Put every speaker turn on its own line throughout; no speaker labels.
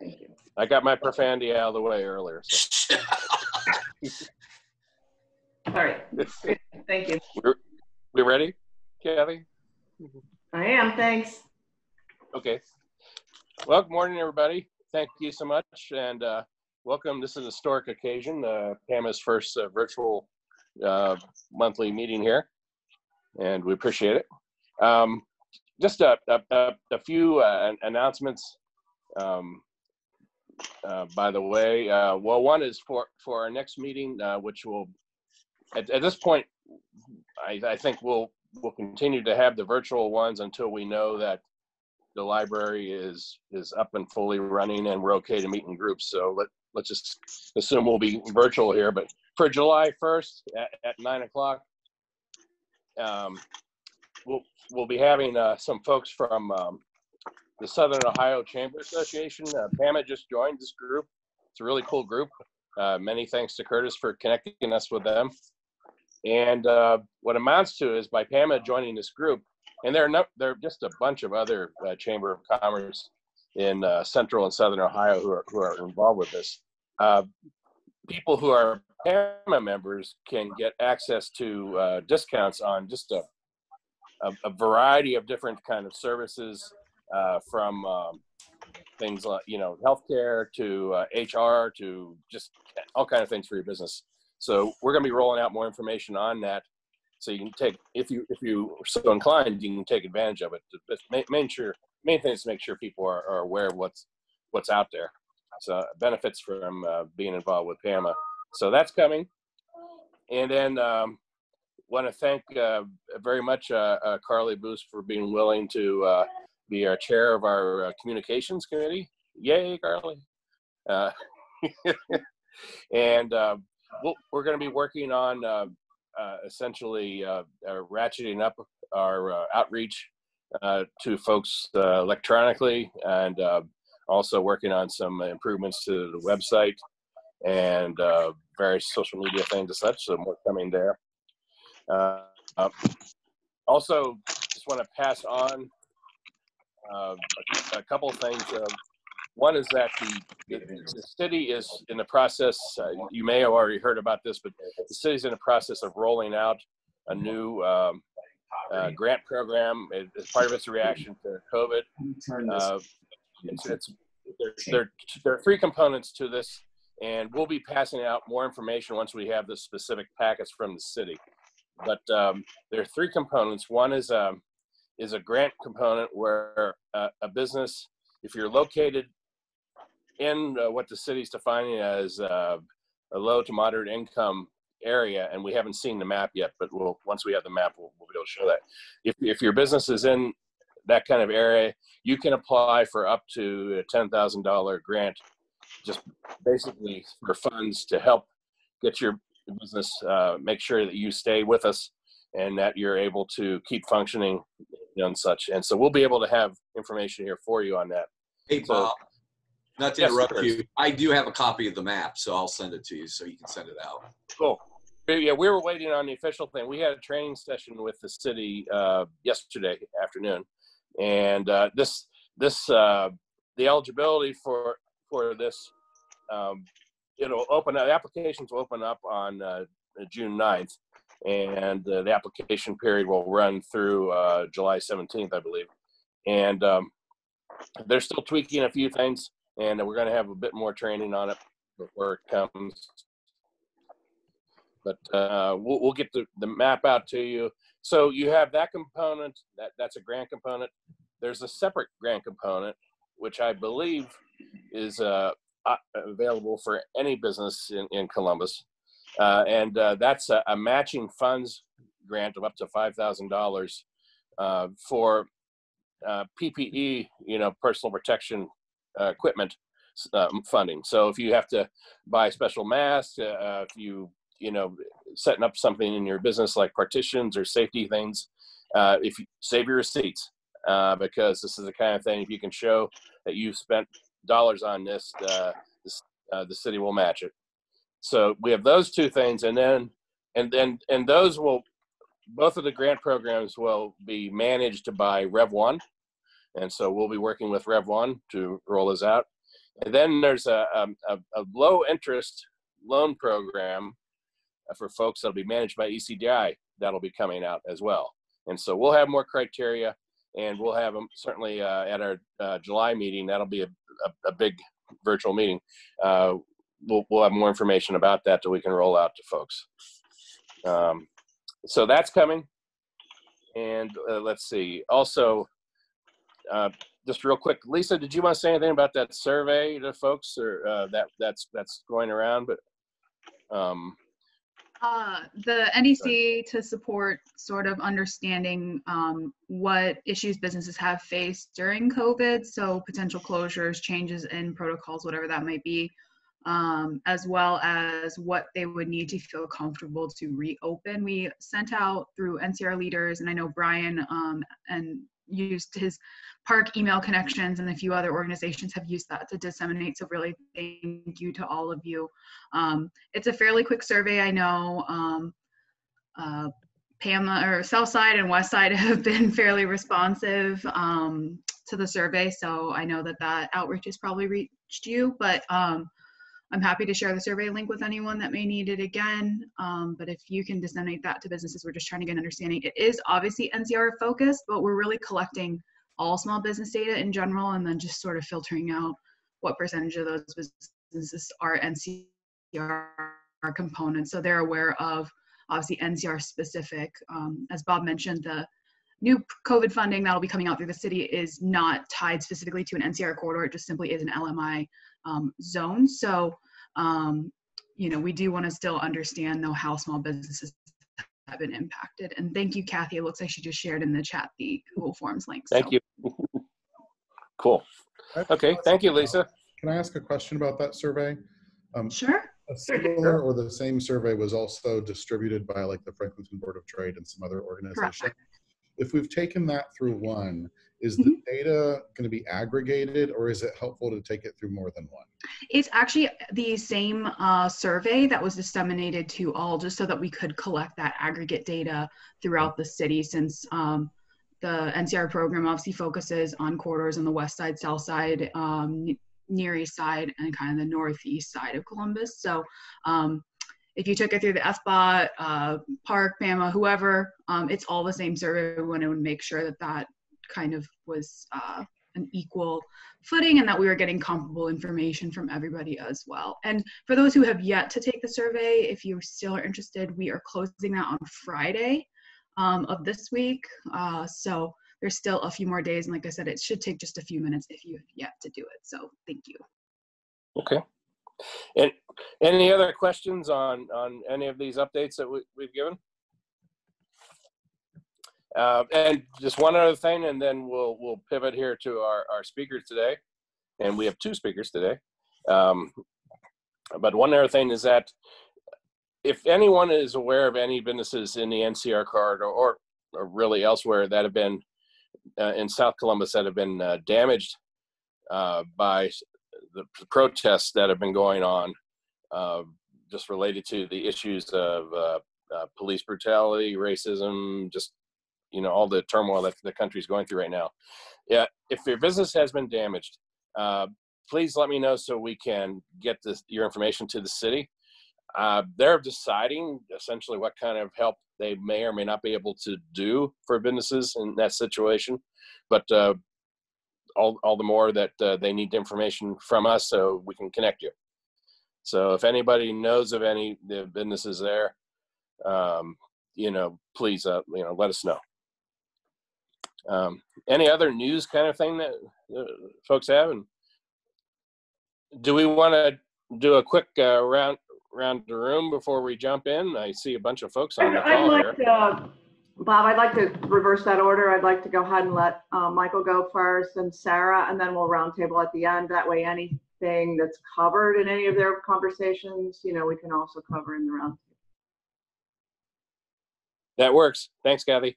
Thank you.
I got my profanity out of the way earlier. So.
All right, thank you.
we ready, Kathy?
I am, thanks.
Okay. Well, good morning, everybody. Thank you so much, and uh, welcome. This is a historic occasion, uh, PAMA's first uh, virtual uh, monthly meeting here, and we appreciate it. Um, just a, a, a, a few uh, announcements. Um, uh, by the way, uh, well, one is for for our next meeting, uh, which will at, at this point, I, I think we'll we'll continue to have the virtual ones until we know that the library is is up and fully running and we're okay to meet in groups. So let let's just assume we'll be virtual here. But for July 1st at, at nine o'clock, um, we'll we'll be having uh, some folks from um, the Southern Ohio Chamber Association. Uh, just joined this group. It's a really cool group. Uh, many thanks to Curtis for connecting us with them. And uh, what amounts to is by Pama joining this group, and there are no, there are just a bunch of other uh, Chamber of Commerce in uh, Central and Southern Ohio who are who are involved with this. Uh, people who are PAMA members can get access to discounts on just a, a, a variety of different kind of services uh, from um, things like you know healthcare to uh, HR to just all kind of things for your business. So we're going to be rolling out more information on that, so you can take if you if you are so inclined, you can take advantage of it. But main, sure main thing is to make sure people are, are aware of what's what's out there. So benefits from uh, being involved with PAMA. So that's coming, and then. Um, want to thank uh, very much uh, uh, Carly Boost for being willing to uh, be our chair of our uh, communications committee. Yay, Carly! Uh, and uh, we we are going to be working on uh, uh, essentially uh, ratcheting up our outreach to folks electronically, and also working on some improvements to the website and various social media things and such. So more coming there. also, just want to pass on uh, a, a, couple things. Uh, one is that the, the, the, city is in the process, uh, you may have already heard about this, but the city's in the process of rolling out a new um, uh, grant program as part of its reaction to COVID. Uh, it's, it's, there, there, there are three components to this, and we'll be passing out more information once we have the specific packets from the city. But um, there are three components. One is um, is a grant component where uh, a business, if you're located in uh, what the city's defining as uh, a low to moderate income area, and we haven't seen the map yet, but we'll once we have the map, we'll, we'll be able to show that. If if your business is in that kind of area, you can apply for up to a ten thousand dollar grant, just basically for funds to help get your business uh, make sure that you stay with us and that you're able to keep functioning and such. And so we'll be able to have information here for you on that.
Hey,
So-
Bob, not to
Yes,
interrupt you, I do have a copy of the map, so I'll send it to you so you can send it out.
Cool. Yeah, we were waiting on the official thing. We had a training session with the city uh, yesterday afternoon, and uh, this this uh, the eligibility for for this um, it'll open the applications will open up on uh, June 9th, and uh, the application period will run through uh, July 17th, I believe. And um, they're still tweaking a few things, and we're going to have a bit more training on it before it comes. But uh, we'll, we'll get the, the map out to you. So you have that component. That that's a grant component. There's a separate grant component, which I believe is uh, available for any business in, in Columbus uh, and uh, that's a, a, matching funds grant of up to five thousand uh, dollars for uh, PPE, you know, personal protection uh, equipment um, funding. So if you have to buy special masks, uh, if you you know setting up something in your business like partitions or safety things, if you save your receipts because this is the kind of thing if you can show that you've spent dollars on this, this the city will match it. So we have those two things, and then and then and those will both of the grant programs will be managed by Rev One, and so we'll be working with Rev One to roll this out. And then there's a, a, a low interest loan program for folks that'll be managed by ECDI that'll be coming out as well. And so we'll have more criteria and we'll have them certainly uh, at our uh, July meeting. That'll be a, a, a big virtual meeting. Uh, we'll, we'll have more information about that that we can roll out to folks. Um, so that's coming. And uh, let's see. Also, uh, just real quick, Lisa, did you want to say anything about that survey to folks, or uh, that that's that's going around? But um,
uh, the NEC to support sort of understanding um, what issues businesses have faced during COVID, so potential closures, changes in protocols, whatever that might be, um, as well as what they would need to feel comfortable to reopen. We sent out through NCR leaders, and I know Brian um, and used his park email connections and a few other organizations have used that to disseminate. So really thank you to all of you. Um, it's a fairly quick survey i know um, uh, pam or south side and west side have been fairly responsive um, to the survey. So i know that that outreach has probably reached you but um, I'm happy to share the survey link with anyone that may need it again. Um, but if you can disseminate that to businesses, we're just trying to get an understanding. It is obviously NCR focused, but we're really collecting all small business data in general and then just sort of filtering out what percentage of those businesses are NCR components. So they're aware of obviously NCR specific. Um, as Bob mentioned, the new COVID funding that'll be coming out through the city is not tied specifically to an NCR corridor. It just simply is an LMI um, zone. So, um, you know, we do want to still understand though how small businesses have been impacted. And thank you, Kathy. It looks like she just shared in the chat the Google Forms link.
Thank you. cool. Okay. Thank you, Lisa.
Can I ask a question about that survey? Um,
Sure.
a similar or the same survey was also distributed by like the Franklinton Board of Trade and some other organization. If we've taken that through one, is the
Mm-hmm.
data going to be aggregated or is it helpful to take it through more than one?
It's actually the same uh, survey that was disseminated to all, just so that we could collect that aggregate data throughout the city. Since um, the NCR program obviously focuses on corridors on the west side, south side, um, near east side, and kind of the northeast side of Columbus. So um, if you took it through the FBOT, uh, Park, PAMA, whoever, um, it's all the same survey. We want to make sure that that kind of was uh, an equal footing and that we were getting comparable information from everybody as well. And for those who have yet to take the survey, if you still are interested, we are closing that on Friday um, of this week. Uh, so there's still a few more days. And like I said, it should take just a few minutes if you have yet to do it. So thank you.
Okay. And any other questions on on any of these updates that we, we've given? Uh, and just one other thing, and then we'll we'll pivot here to our our speakers today, and we have two speakers today. Um, but one other thing is that if anyone is aware of any businesses in the NCR corridor or, or really elsewhere that have been uh, in South Columbus that have been uh, damaged uh, by the protests that have been going on, uh, just related to the issues of uh, police brutality, racism, just you know all the turmoil that the country's going through right now. Yeah, if your business has been damaged, uh, please let me know so we can get this your information to the city. Uh, they're deciding essentially what kind of help they may or may not be able to do for businesses in that situation, but uh, all all the more that uh, they need information from us so we can connect you. So if anybody knows of any the businesses there, um, you know, please uh, you know let us know. Um, any other news kind of thing that uh, folks have? And do we want to do a quick uh, round round the room before we jump in? I see a bunch of folks on the
I'd
call here.
like to, uh, Bob, I'd like to reverse that order. I'd like to go ahead and let uh, Michael go first and Sarah, and then we'll roundtable at the end. That way, anything that's covered in any of their conversations, you know, we can also cover in the round.
That works. Thanks, Kathy.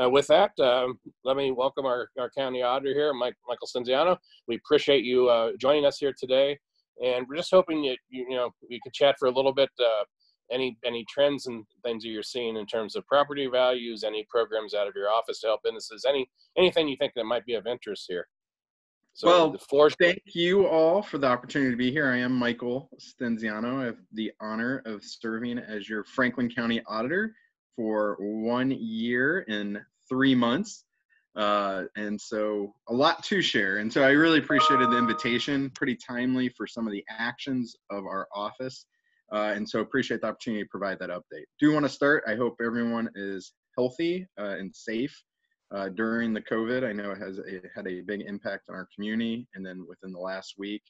Uh, with that, um, let me welcome our, our county auditor here, Mike, Michael Stinziano. We appreciate you uh, joining us here today, and we're just hoping that you, you know we could chat for a little bit. Uh, any any trends and things that you're seeing in terms of property values, any programs out of your office to help businesses, any anything you think that might be of interest here. So
Well,
the floor.
Thank you all for the opportunity to be here. I am Michael Stinziano. I have the honor of serving as your Franklin County Auditor for one year and three months. Uh, and so a lot to share. And so I really appreciated the invitation, pretty timely for some of the actions of our office. Uh, and so appreciate the opportunity to provide that update. Do you want to start. I hope everyone is healthy uh, and safe uh, during the COVID. I know it has it had a big impact on our community, and then within the last week,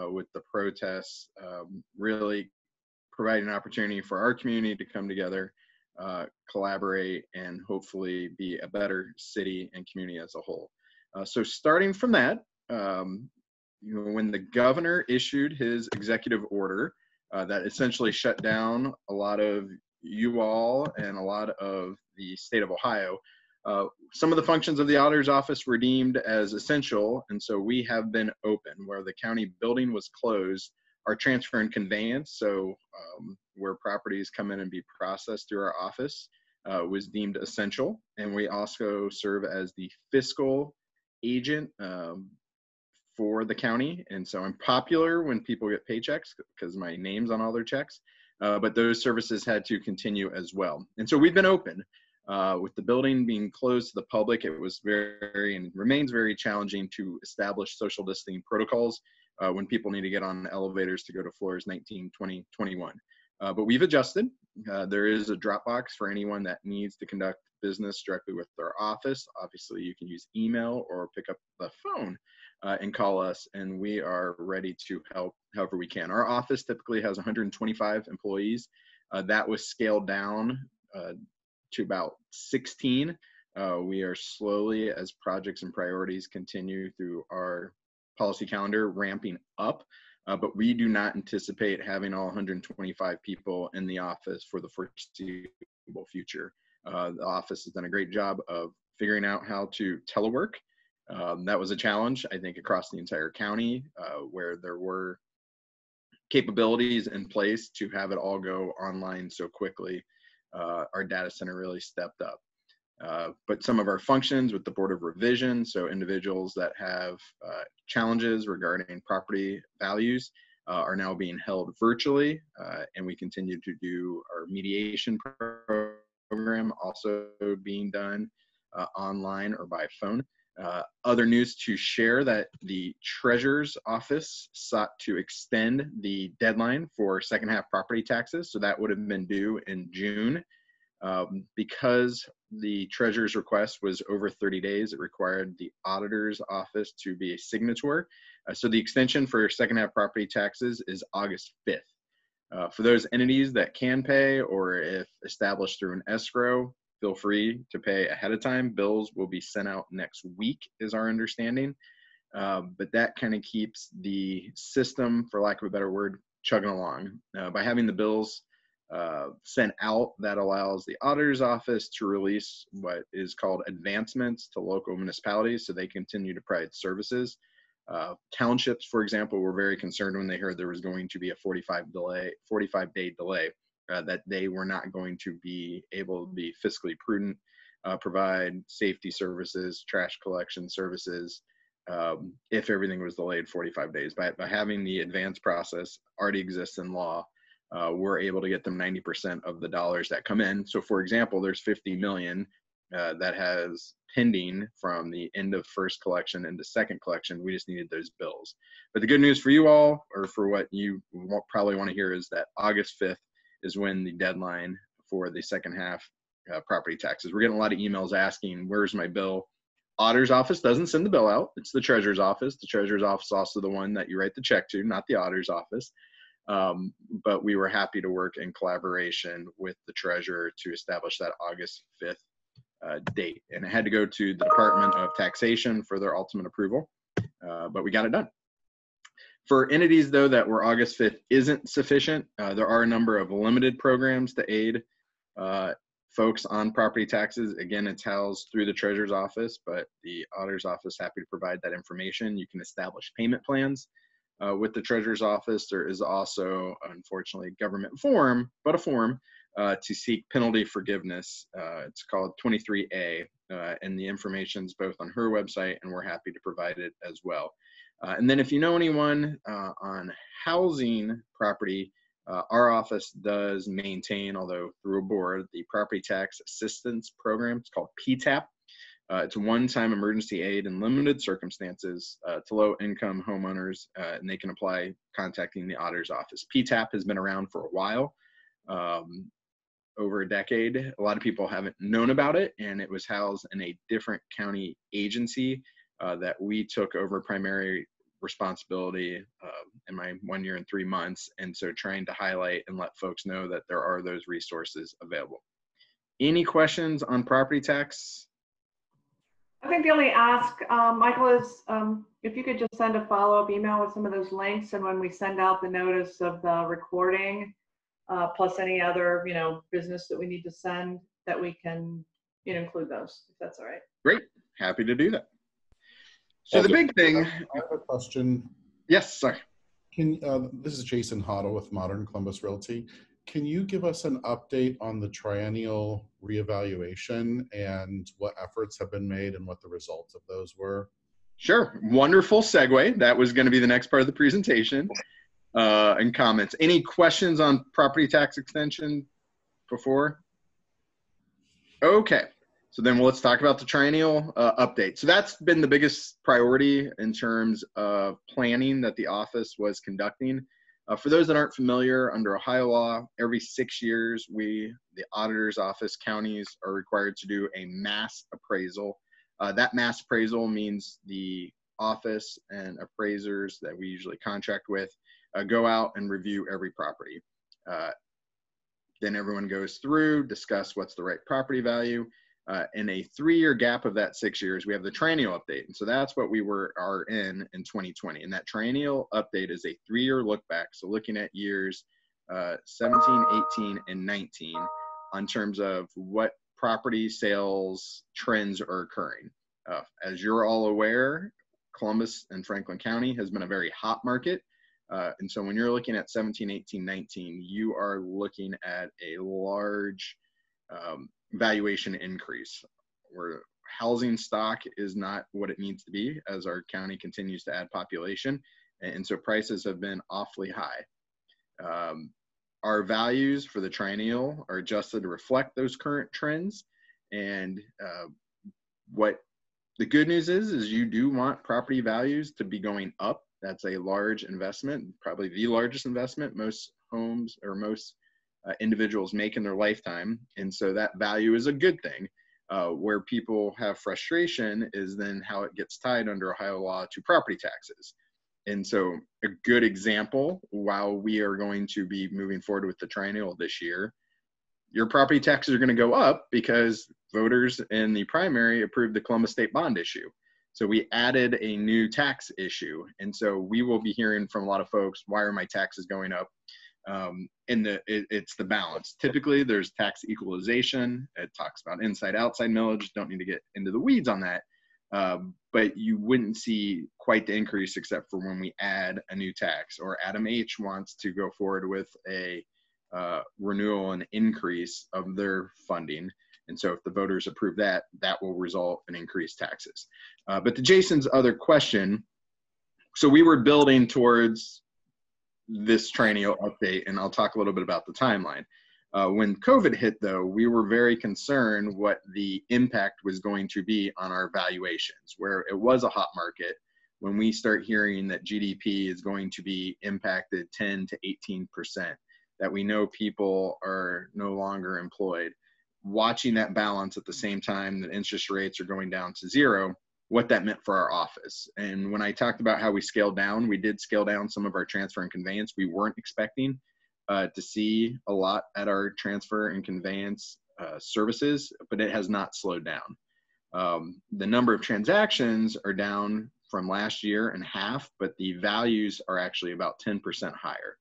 uh, with the protests, um, really providing an opportunity for our community to come together, uh, collaborate, and hopefully be a better city and community as a whole. Uh, so, starting from that, um, you know, when the governor issued his executive order uh, that essentially shut down a lot of you all and a lot of the state of Ohio. Uh, some of the functions of the auditor's office were deemed as essential, and so we have been open. Where the county building was closed, our transfer and conveyance, so um, where properties come in and be processed through our office, uh, was deemed essential. And we also serve as the fiscal agent um, for the county. And so I'm popular when people get paychecks because my name's on all their checks. Uh, but those services had to continue as well. And so we've been open. Uh, with the building being closed to the public, it was very and remains very challenging to establish social distancing protocols uh, when people need to get on elevators to go to floors 19, 20, 21. Uh, but we've adjusted. Uh, there is a drop box for anyone that needs to conduct business directly with their office. Obviously, you can use email or pick up the phone uh, and call us, and we are ready to help however we can. Our office typically has 125 employees. Uh, that was scaled down uh, to about 16. Uh, we are slowly, as projects and priorities continue through our policy calendar, ramping up. Uh, but we do not anticipate having all 125 people in the office for the foreseeable future. Uh, the office has done a great job of figuring out how to telework. Um, that was a challenge, I think, across the entire county, uh, where there were capabilities in place to have it all go online so quickly. Uh, our data center really stepped up. Uh, but some of our functions with the Board of Revision, so individuals that have uh, challenges regarding property values, uh, are now being held virtually, uh, and we continue to do our mediation program also being done uh, online or by phone. Other news to share that the treasurer's office sought to extend the deadline for second half property taxes. So that would have been due in June. Um, because the treasurer's request was over 30 days, it required the auditor's office to be a signature. Uh, so the extension for second half property taxes is August 5th. Uh, for those entities that can pay or if established through an escrow, feel free to pay ahead of time. Bills will be sent out next week, is our understanding. Uh, but that kind of keeps the system, for lack of a better word, chugging along. Uh, by having the bills uh, sent out, that allows the auditor's office to release what is called advancements to local municipalities so they continue to provide services. Uh, townships, for example, were very concerned when they heard there was going to be a 45 delay, 45 day delay, uh, that they were not going to be able to be fiscally prudent, uh, provide safety services, trash collection services, um, if everything was delayed 45 days. By, by having the advance process already exists in law, uh, we're able to get them 90% of the dollars that come in. So, for example, there's 50 million uh, that has pending from the end of first collection into second collection. We just needed those bills. But the good news for you all, or for what you probably want to hear, is that August 5th is when the deadline for the second half uh, property taxes. We're getting a lot of emails asking, "Where's my bill?" Auditor's office doesn't send the bill out. It's the treasurer's office. The treasurer's office is also the one that you write the check to, not the auditor's office. Um, but we were happy to work in collaboration with the treasurer to establish that August 5th uh, date. And it had to go to the Department of Taxation for their ultimate approval, uh, but we got it done. For entities, though, that were August 5th isn't sufficient, uh, there are a number of limited programs to aid uh, folks on property taxes. Again, it's housed through the treasurer's office, but the auditor's office happy to provide that information. You can establish payment plans uh, with the treasurer's office. There is also, unfortunately, government form, but a form uh, to seek penalty forgiveness. Uh, it's called 23A, uh, and the information's both on her website, and we're happy to provide it as well. Uh, and then if you know anyone uh, on housing property, our office does maintain, although through a board, the Property Tax Assistance Program. It's called PTAP. Uh, it's one-time emergency aid in limited circumstances uh, to low-income homeowners, uh, and they can apply contacting the auditor's office. PTAP has been around for a while, um, over a decade. A lot of people haven't known about it, and it was housed in a different county agency uh, that we took over primary responsibility uh, in my one year and three months. And so trying to highlight and let folks know that there are those resources available. Any questions on property tax?
I think the only ask, um, Michael, is um, if you could just send a follow-up email with some of those links, and when we send out the notice of the recording, uh, plus any other, you know, business that we need to send, that we can, you know, include those, if that's all right.
Great, happy to do that. So the
Thank
big thing,
I have a question.
yes, sorry.
Can, uh, this is Jason Hoddle with Modern Columbus Realty. Can you give us an update on the triennial reevaluation and what efforts have been made and what the results of those were?
Sure. Wonderful segue. That was going to be the next part of the presentation uh, and comments. Any questions on property tax extension before? Okay. So then let's talk about the triennial uh, update. So that's been the biggest priority in terms of planning that the office was conducting. Uh, for those that aren't familiar, under Ohio law, every six years, we, the auditor's office, counties are required to do a mass appraisal. Uh, that mass appraisal means the office and appraisers that we usually contract with uh, go out and review every property. Uh, then everyone goes through, discuss what's the right property value. Uh, in a three-year gap of that six years, we have the triennial update, and so that's what we were are in in 2020. And that triennial update is a three-year look back, so looking at years uh, 17, 18, and 19 on terms of what property sales trends are occurring. Uh, as you're all aware, Columbus and Franklin County has been a very hot market. Uh, and so when you're looking at 17, 18, 19, you are looking at a large um, valuation increase where housing stock is not what it needs to be as our county continues to add population. And so prices have been awfully high. Um, our values for the triennial are adjusted to reflect those current trends. And uh, what the good news is, is you do want property values to be going up. That's a large investment, probably the largest investment most homes or most uh, individuals make in their lifetime. And so that value is a good thing. Uh, where people have frustration is then how it gets tied under Ohio law to property taxes. And so, a good example, while we are going to be moving forward with the triennial this year, your property taxes are going to go up because voters in the primary approved the Columbus State bond issue. So we added a new tax issue. And so we will be hearing from a lot of folks, why are my taxes going up? Um, the, it, it's the balance. Typically, there's tax equalization. It talks about inside outside millage. Don't need to get into the weeds on that. Um, but you wouldn't see quite the increase except for when we add a new tax or ADAMH wants to go forward with a uh, renewal and increase of their funding. And so if the voters approve that, that will result in increased taxes. Uh, but to Jason's other question, so we were building towards this triennial update, and I'll talk a little bit about the timeline. Uh, when COVID hit, though, we were very concerned what the impact was going to be on our valuations, where it was a hot market. When we start hearing that GDP is going to be impacted 10 to 18 percent, that we know people are no longer employed, watching that balance at the same time that interest rates are going down to zero, what that meant for our office. And when I talked about how we scaled down, we did scale down some of our transfer and conveyance. We weren't expecting uh, to see a lot at our transfer and conveyance uh, services, but it has not slowed down. Um, the number of transactions are down from last year and half, but the values are actually about 10% higher.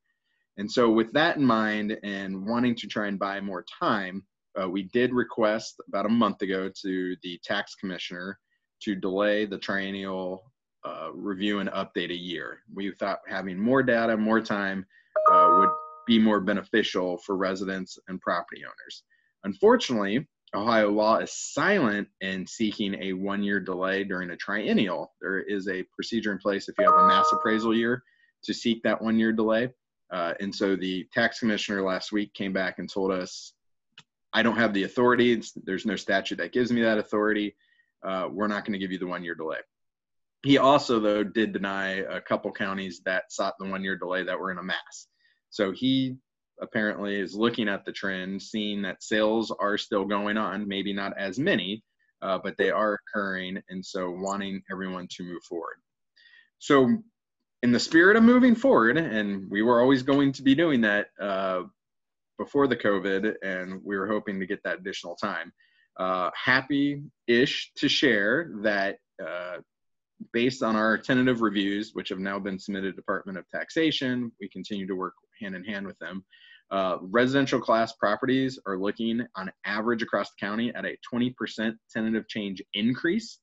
And so, with that in mind and wanting to try and buy more time, uh, we did request about a month ago to the tax commissioner to delay the triennial uh, review and update a year. We thought having more data, more time uh, would be more beneficial for residents and property owners. Unfortunately, Ohio law is silent in seeking a one-year delay during a triennial. There is a procedure in place if you have a mass appraisal year to seek that one-year delay. Uh, and so the tax commissioner last week came back and told us, I don't have the authority. There's no statute that gives me that authority. Uh, we're not going to give you the one-year delay. He also, though, did deny a couple counties that sought the one-year delay that were in a mass. So he apparently is looking at the trend, seeing that sales are still going on, maybe not as many, uh, but they are occurring, and so wanting everyone to move forward. So, in the spirit of moving forward, and we were always going to be doing that uh, before the COVID, and we were hoping to get that additional time. Uh, happy-ish to share that uh, based on our tentative reviews, which have now been submitted to Department of Taxation, we continue to work hand in hand with them. Uh, residential class properties are looking on average across the county at a 20% tentative change increase.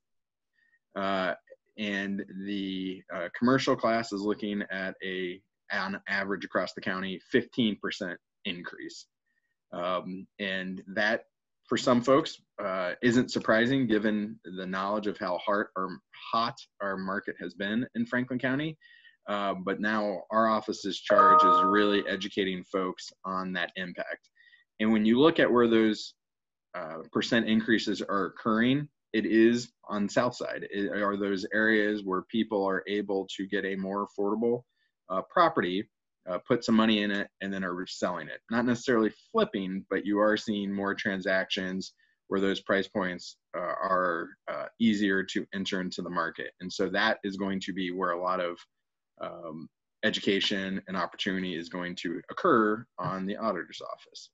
Uh, and the uh, commercial class is looking at a, on average across the county, 15% increase. Um, and that, for some folks, uh, isn't surprising given the knowledge of how hard or hot our market has been in Franklin County. Uh, but now our office's charge is really educating folks on that impact. And when you look at where those uh, percent increases are occurring, it is on south side. It are those areas where people are able to get a more affordable uh, property, uh, put some money in it, and then are selling it. Not necessarily flipping, but you are seeing more transactions where those price points uh, are uh, easier to enter into the market. And so that is going to be where a lot of um, education and opportunity is going to occur on the auditor's office.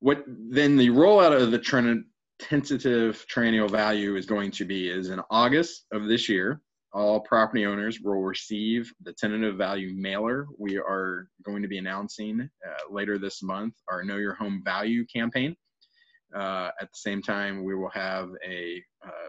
What then the rollout of the trend, tentative triennial value is going to be is in August of this year, all property owners will receive the tentative value mailer. We are going to be announcing uh, later this month our Know Your Home Value campaign. Uh, at the same time, we will have a uh,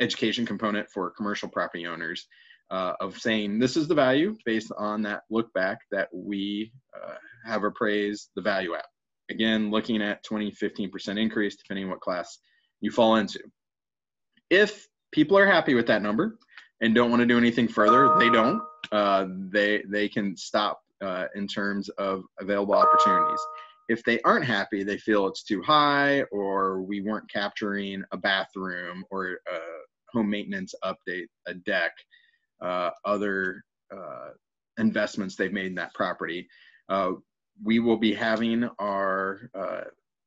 education component for commercial property owners uh, of saying this is the value based on that look back that we uh, have appraised the value at. Again, looking at 20, 15% increase depending what class you fall into. If people are happy with that number and don't want to do anything further, they don't. Uh, they they can stop uh, in terms of available opportunities. If they aren't happy, they feel it's too high, or we weren't capturing a bathroom or a home maintenance update, a deck, uh, other uh, investments they've made in that property. Uh, we will be having our uh,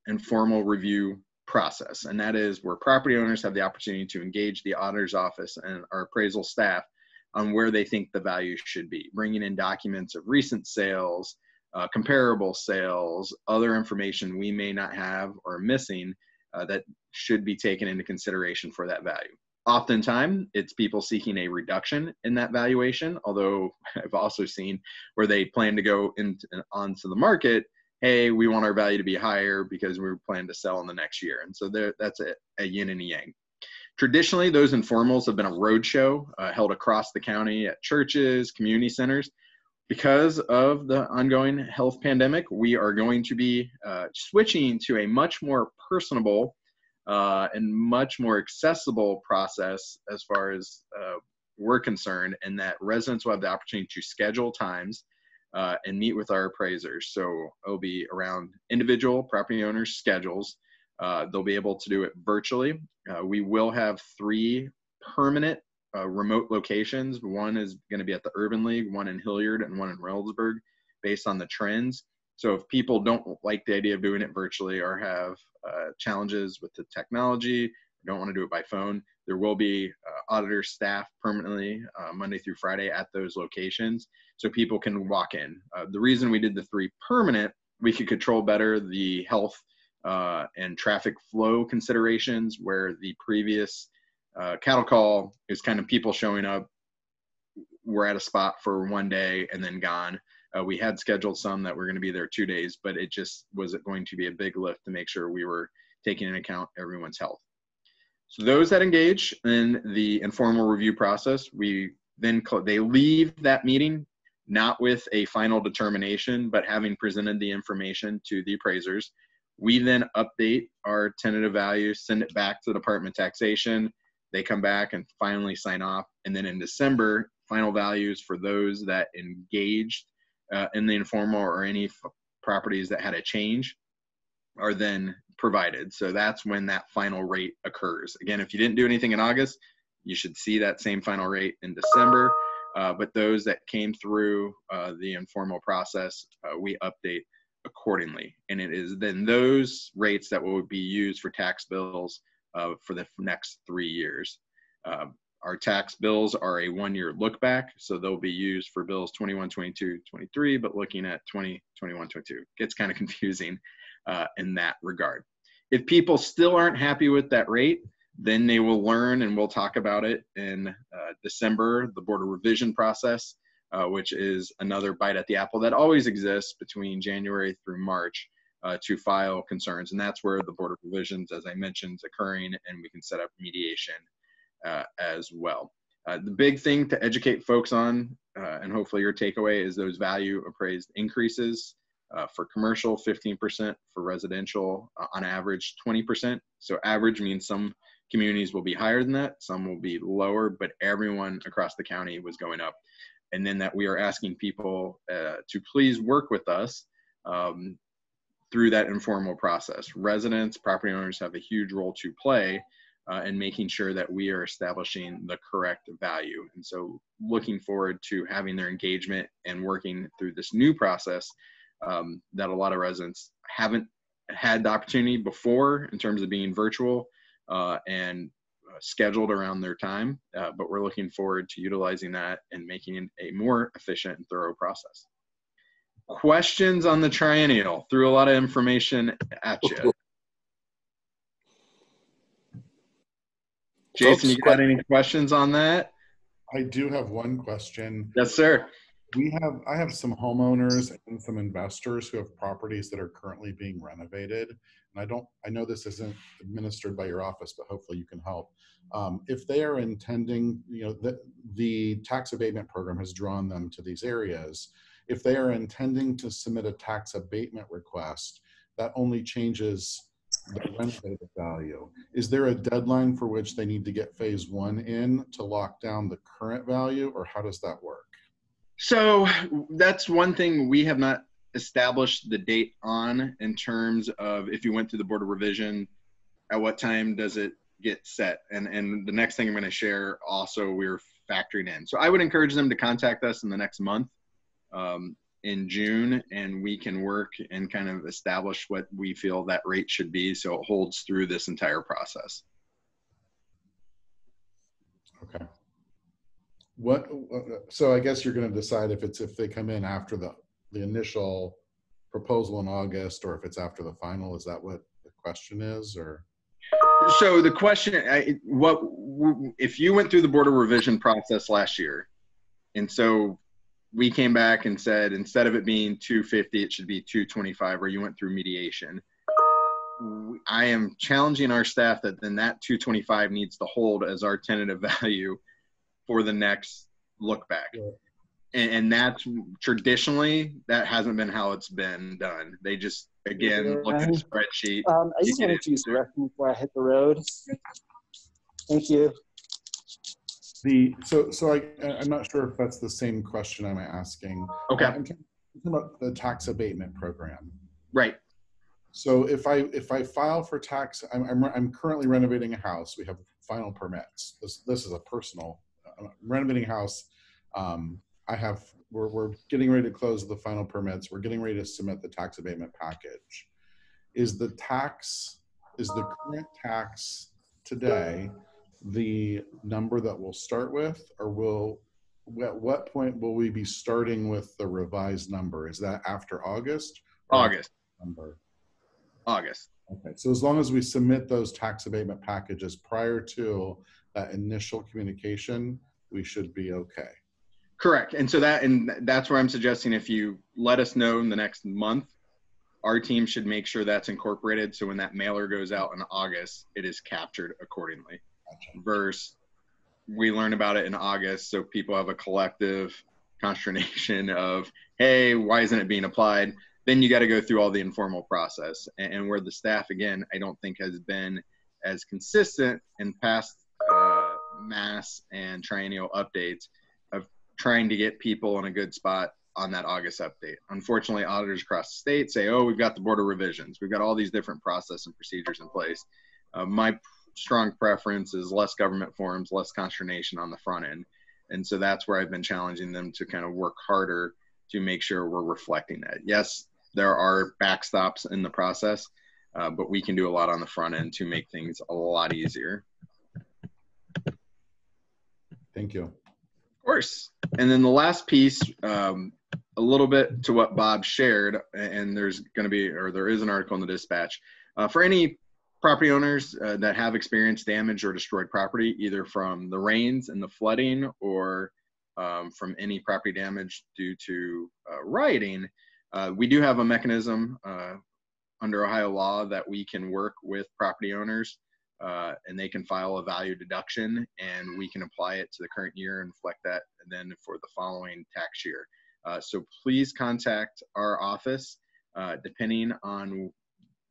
informal review process, and that is where property owners have the opportunity to engage the auditor's office and our appraisal staff on where they think the value should be, bringing in documents of recent sales, uh, comparable sales, other information we may not have or missing uh, that should be taken into consideration for that value. Oftentimes, it's people seeking a reduction in that valuation. Although I've also seen where they plan to go into onto the market. Hey, we want our value to be higher because we plan to sell in the next year, and so there, that's a, a yin and a yang. Traditionally, those informals have been a roadshow uh, held across the county at churches, community centers. Because of the ongoing health pandemic, we are going to be uh, switching to a much more personable uh, and much more accessible process as far as uh, we're concerned, and that residents will have the opportunity to schedule times uh, and meet with our appraisers. So it'll be around individual property owners' schedules. Uh, they'll be able to do it virtually. Uh, we will have three permanent uh, remote locations. One is going to be at the Urban League, one in Hilliard, and one in Reynoldsburg, based on the trends. So if people don't like the idea of doing it virtually or have uh, challenges with the technology, don't want to do it by phone, there will be uh, auditor staff permanently uh, Monday through Friday at those locations so people can walk in. Uh, the reason we did the three permanent, we could control better the health uh, and traffic flow considerations where the previous uh, cattle call is kind of people showing up, we're at a spot for one day and then gone. Uh, we had scheduled some that were going to be there two days, but it just was going to be a big lift to make sure we were taking into account everyone's health. So those that engage in the informal review process, we then they leave that meeting not with a final determination, but having presented the information to the appraisers. We then update our tentative value, send it back to the Department of Taxation. They come back and finally sign off. And then in December, final values for those that engaged uh, in the informal or any properties that had a change are then provided. So that's when that final rate occurs. Again, if you didn't do anything in August, you should see that same final rate in December. Uh, but those that came through uh, the informal process, uh, we update accordingly. And it is then those rates that will be used for tax bills uh, for the next three years. Uh, our tax bills are a one year look back, so they'll be used for bills 21, 22, 23, but looking at 20, 21, 22 gets kind of confusing uh, in that regard. If people still aren't happy with that rate, then they will learn, and we'll talk about it in uh, December, the board of revision process, uh, which is another bite at the apple that always exists between January through March uh, to file concerns. And that's where the board of revisions, as I mentioned, is occurring, and we can set up mediation uh, as well. Uh, the big thing to educate folks on, and hopefully your takeaway, is those value appraised increases. Uh, for commercial, 15%, for residential, uh, on average, 20%. So average means some communities will be higher than that, some will be lower, but everyone across the county was going up. And then that we are asking people uh, to please work with us um, through that informal process. Residents, property owners have a huge role to play uh, in making sure that we are establishing the correct value. And so, looking forward to having their engagement and working through this new process um, that a lot of residents haven't had the opportunity before in terms of being virtual uh, and uh, scheduled around their time. Uh, but we're looking forward to utilizing that and making it a more efficient and thorough process. Questions on the triennial? Threw a lot of information at you. Jason, you got any questions on that?
I do have one question.
Yes, sir.
We have, I have some homeowners and some investors who have properties that are currently being renovated. And I don't, I know this isn't administered by your office, but hopefully you can help. Um, if they are intending, you know, the, the tax abatement program has drawn them to these areas. If they are intending to submit a tax abatement request, that only changes the renovated value. Is there a deadline for which they need to get phase one in to lock down the current value, or how does that work?
So that's one thing we have not established the date on in terms of if you went through the board of revision, at what time does it get set? And and the next thing I'm going to share also we're factoring in. So I would encourage them to contact us in the next month. Um, in June, and we can work and kind of establish what we feel that rate should be so it holds through this entire process.
Okay. What, so I guess you're going to decide if it's, if they come in after the, the initial proposal in August or if it's after the final, is that what the question is or?
So the question, I, what, if you went through the board of revision process last year, and so we came back and said instead of it being 250 it should be 225 or you went through mediation i am challenging our staff that then that 225 needs to hold as our tentative value for the next look back yeah. and, and that's traditionally that hasn't been how it's been done they just again yeah. look at the spreadsheet
um, i just wanted to use the restroom before i hit the road thank you
the so so I I'm not sure if that's the same question I'm asking.
Okay.
I'm talking about the tax abatement program.
Right.
So if I if I file for tax, I'm I'm, I'm currently renovating a house. We have final permits. This this is a personal I'm renovating a house. Um, I have we're we're getting ready to close the final permits. We're getting ready to submit the tax abatement package. Is the tax is the current tax today? the number that we'll start with, or will at what point will we be starting with the revised number? Is that after August?
August.
Number.
August.
Okay, so as long as we submit those tax abatement packages prior to that initial communication, we should be okay.
Correct. And so that and that's where I'm suggesting if you let us know in the next month, our team should make sure that's incorporated. So when that mailer goes out in August, it is captured accordingly versus we learn about it in August, so people have a collective consternation of, hey, why isn't it being applied? then you got to go through all the informal process and, and, where the staff again i don't think has been as consistent in past mass and triennial updates of trying to get people in a good spot on that august update. Unfortunately auditors across the state say oh we've got the board of revisions. We've got all these different process and procedures in place. Uh, my strong preference is less government forms less consternation on the front end. And so that's where i've been challenging them to kind of work harder to make sure we're reflecting that. Yes there are backstops in the process, uh, but we can do a lot on the front end to make things a lot easier.
Thank you.
Of course. And then the last piece, um, a little bit to what Bob shared, and there's going to be, or there is an article in the dispatch. Uh, for any property owners uh, that have experienced damage or destroyed property, either from the rains and the flooding or um, from any property damage due to uh, rioting, uh, we do have a mechanism uh, under Ohio law that we can work with property owners uh, and they can file a value deduction and we can apply it to the current year and reflect that and then for the following tax year. Uh, so please contact our office uh, depending on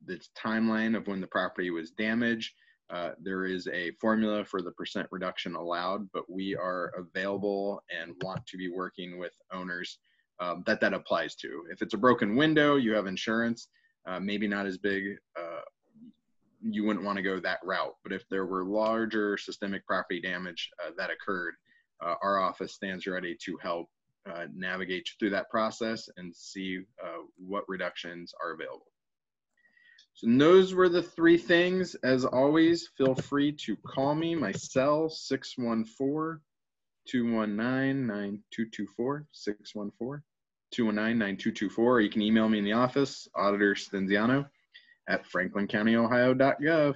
the timeline of when the property was damaged. Uh, there is a formula for the percent reduction allowed, but we are available and want to be working with owners um, that that applies to. If it's a broken window, you have insurance, uh, maybe not as big, uh, you wouldn't want to go that route. But if there were larger systemic property damage uh, that occurred, uh, our office stands ready to help uh, navigate through that process and see uh, what reductions are available. So those were the three things. As always, feel free to call me. My cell 614 219 9224 614 219-9224, or you can email me in the office, Auditor Stinziano at franklincountyohio.gov.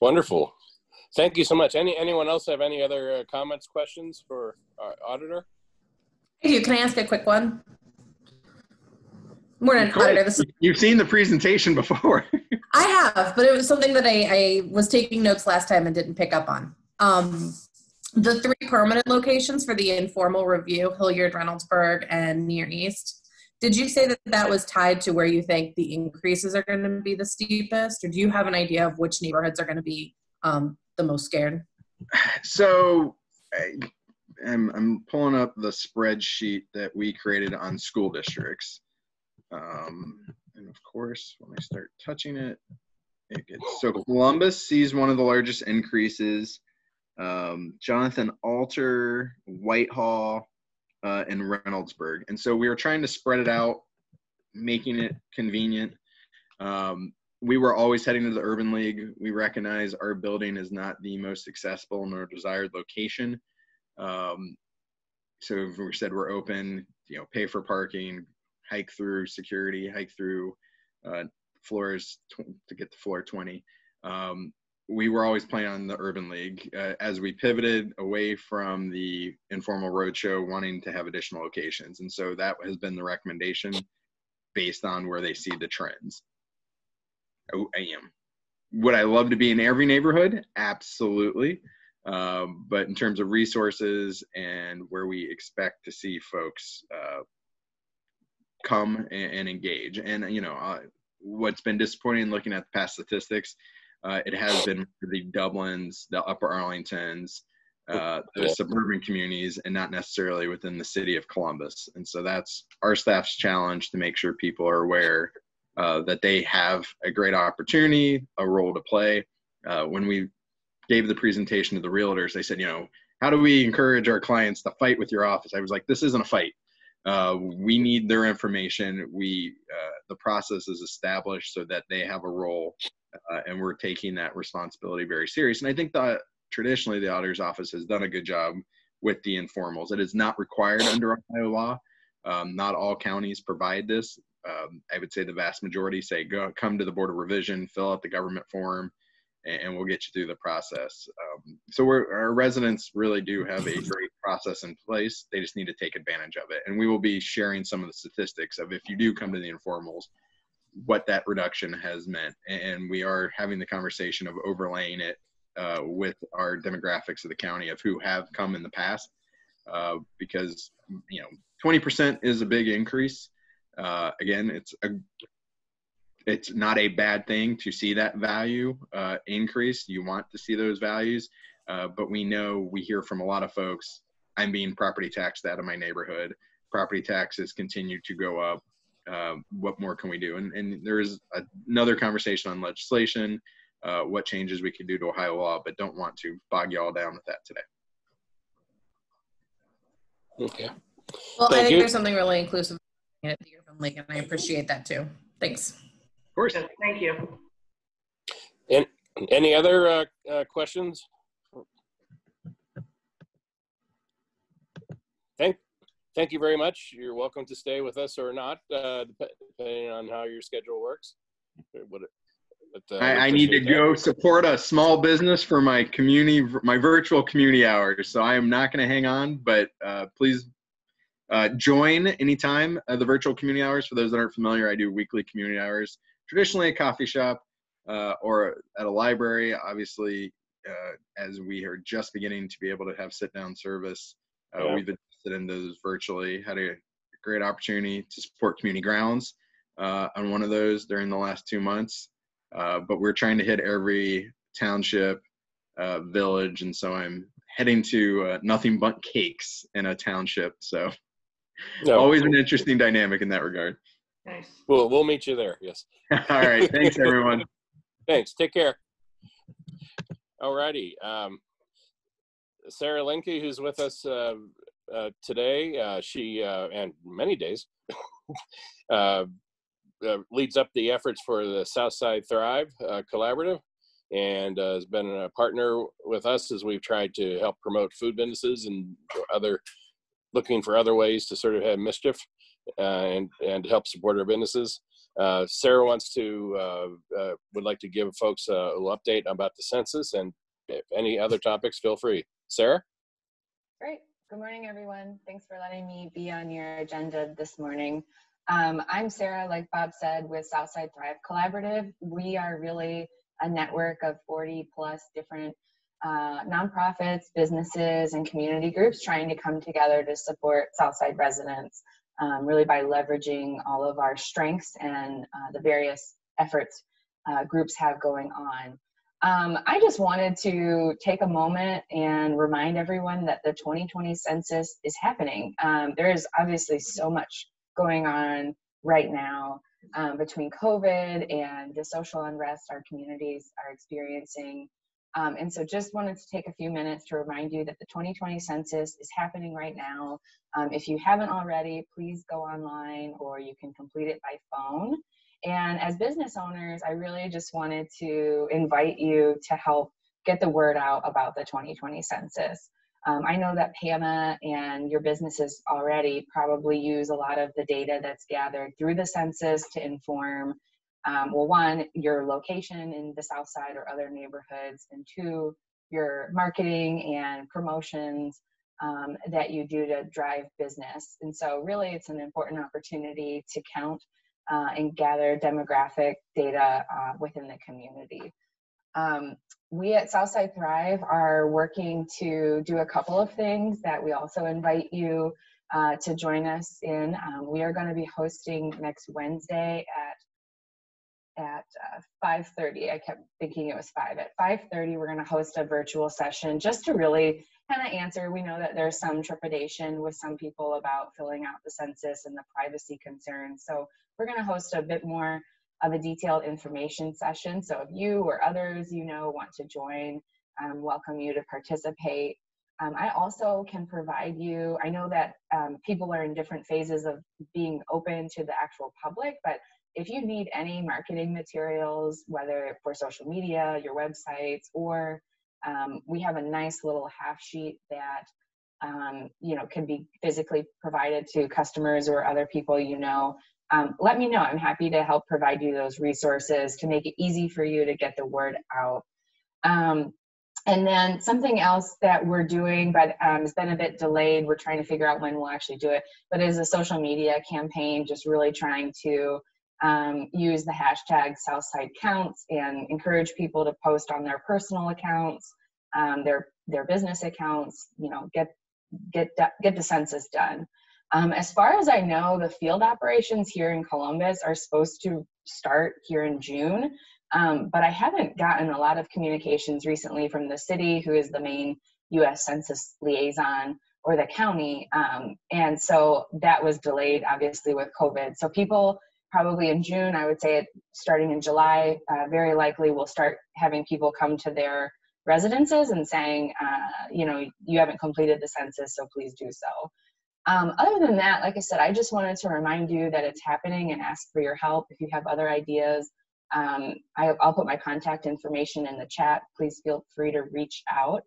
Wonderful. Thank you so much. Any Anyone else have any other uh, comments, questions for our auditor?
I do. Can I ask a quick one? Morning, auditor. This is
You've seen the presentation before.
I have, but it was something that I, I was taking notes last time and didn't pick up on. Um, the three permanent locations for the informal review, Hilliard, Reynoldsburg, and Near East, did you say that that was tied to where you think the increases are going to be the steepest, or do you have an idea of which neighborhoods are going to be um, the most scared?
So I'm, I'm pulling up the spreadsheet that we created on school districts. Um, and of course, when I start touching it, it gets so Columbus sees one of the largest increases um, Jonathan Alter, Whitehall, uh, Reynoldsburg. And so we were trying to spread it out, making it convenient. Um, we were always heading to the Urban League. We recognize our building is not the most accessible nor desired location. Um, so we said we're open, you know, pay for parking, hike through security, hike through uh, floors to get to floor 20. Um, we were always playing on the Urban League. Uh, as we pivoted away from the informal roadshow, wanting to have additional locations, and so that has been the recommendation based on where they see the trends. Oh, I am. Would I love to be in every neighborhood? Absolutely. Um, but in terms of resources and where we expect to see folks uh, come and, and, engage, and you know, uh, what's been disappointing looking at the past statistics uh, it has been the Dublins, the Upper Arlingtons, uh, the suburban communities, and not necessarily within the city of Columbus. And so that's our staff's challenge to make sure people are aware uh, that they have a great opportunity, a role to play. Uh, when we gave the presentation to the realtors, they said, you know, how do we encourage our clients to fight with your office? I was like, this isn't a fight. Uh, we need their information. We uh, the process is established so that they have a role uh, and we're taking that responsibility very serious. And I think that traditionally the auditor's office has done a good job with the informals. It is not required under Ohio law. Um, not all counties provide this. Um, I would say the vast majority say go come to the board of revision, fill out the government form, and, and we'll get you through the process. Um, so our residents really do have a great process in place. They just need to take advantage of it. And we will be sharing some of the statistics of if you do come to the informals, what that reduction has meant. And we are having the conversation of overlaying it uh, with our demographics of the county of who have come in the past. uh, because you know 20% is a big increase. Uh, again, it's a it's not a bad thing to see that value uh, increase. You want to see those values, uh, but we know we hear from a lot of folks. I'm being property taxed out of my neighborhood. Property taxes continue to go up. Uh, what more can we do? And, and there is a, another conversation on legislation, uh, what changes we could do to Ohio law, but don't want to bog you all down with that today.
Okay.
Well, I think
you.
there's something really inclusive at the Urban League, and I appreciate that too. Thanks.
Of course.
Thank you.
And any other uh, uh, questions? Thank, thank you very much. You're welcome to stay with us or not, uh, depending on how your schedule works. What- but, uh,
I, I need to
that.
go support a small business for my community, my virtual community hours. So I am not going to hang on, but uh, please uh, join anytime uh, the virtual community hours. For those that aren't familiar, I do weekly community hours, traditionally a coffee shop uh, or at a library. Obviously, uh, as we are just beginning to be able to have sit down service, uh,
Yeah.
we've invested in those virtually. Had a great opportunity to support community grounds uh, on one of those during the last two months. Uh, but we're trying to hit every township, uh, village, and so I'm heading to uh, Nothing Bundt Cakes in a township. So
No,
always an interesting dynamic in that regard.
Nice.
We'll, we'll meet you there. Yes.
All right, thanks everyone.
Thanks. Take care. All righty. Um, Sarah Linke, who's with us uh, uh, today, uh, she uh, and many days uh, uh, leads up the efforts for the Southside Thrive uh, Collaborative, and uh, has been a partner with us as we've tried to help promote food businesses and other looking for other ways to sort of have mischief uh, and and help support our businesses. Uh, Sarah wants to uh, uh, would like to give folks a little update about the census, and if any other topics, feel free. Sarah.
Great. Good morning, everyone. Thanks for letting me be on your agenda this morning. Um, I'm Sarah, like Bob said, with Southside Thrive Collaborative. We are really a network of 40 plus different uh, nonprofits, businesses, and community groups trying to come together to support Southside residents, um, really by leveraging all of our strengths and uh, the various efforts uh, groups have going on. Um, I just wanted to take a moment and remind everyone that the 2020 census is happening. Um, there is obviously so much going on right now um, between COVID and the social unrest our communities are experiencing. Um, and so just wanted to take a few minutes to remind you that the 2020 census is happening right now. Um, if you haven't already, please go online or you can complete it by phone. And as business owners, I really just wanted to invite you to help get the word out about the 2020 census. Um, I know that PAMA and your businesses already probably use a lot of the data that's gathered through the census to inform, um, well, one, your location in the South Side or other neighborhoods, and two, your marketing and promotions um, that you do to drive business. And so, really, it's an important opportunity to count uh, and gather demographic data uh, within the community. Um, we at Southside Thrive are working to do a couple of things that we also invite you uh, to join us in. Um, we are going to be hosting next Wednesday at at uh, 5.30 i kept thinking it was 5 at 5.30 we're going to host a virtual session just to really kind of answer we know that there's some trepidation with some people about filling out the census and the privacy concerns so we're going to host a bit more of a detailed information session so if you or others you know want to join um, welcome you to participate um, i also can provide you i know that um, people are in different phases of being open to the actual public but if you need any marketing materials, whether for social media, your websites, or um, we have a nice little half sheet that um, you know can be physically provided to customers or other people you know. Um, let me know. I'm happy to help provide you those resources to make it easy for you to get the word out. Um, and then something else that we're doing, but um, it's been a bit delayed. We're trying to figure out when we'll actually do it. But is a social media campaign, just really trying to um, use the hashtag Southside Counts and encourage people to post on their personal accounts, um, their their business accounts. You know, get get get the census done. Um, as far as I know, the field operations here in Columbus are supposed to start here in June, um, but I haven't gotten a lot of communications recently from the city, who is the main U.S. Census liaison, or the county, um, and so that was delayed, obviously, with COVID. So people probably in June, I would say, it, starting in July, uh, very likely will start having people come to their residences and saying, uh, you know, you haven't completed the census, so please do so. Um, other than that, like I said, I just wanted to remind you that it's happening and ask for your help. If you have other ideas, um, I, will put my contact information in the chat. Please feel free to reach out.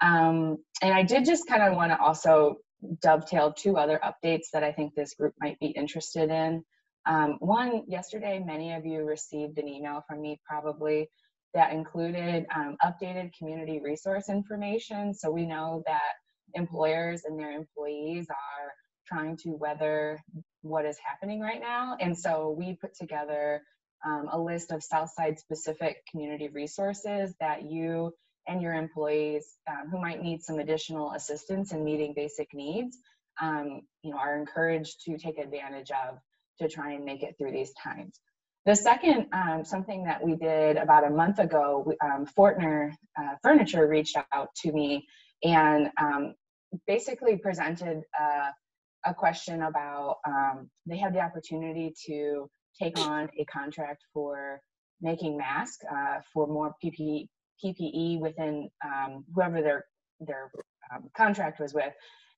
Um, and I did just kind of want to also dovetail two other updates that I think this group might be interested in. Um, one, yesterday, many of you received an email from me probably that included um, updated community resource information. So we know that employers and their employees are trying to weather what is happening right now. And so we put together um, a list of Southside specific community resources that you and your employees um, who might need some additional assistance in meeting basic needs, um, you know, are encouraged to take advantage of to try and make it through these times. The second, um, something that we did about a month ago, um, Fortner uh, Furniture reached out to me and um, basically presented uh, a question about um, they had the opportunity to take on a contract for making masks uh, for more PPE, PPE within um, whoever their their um, contract was with,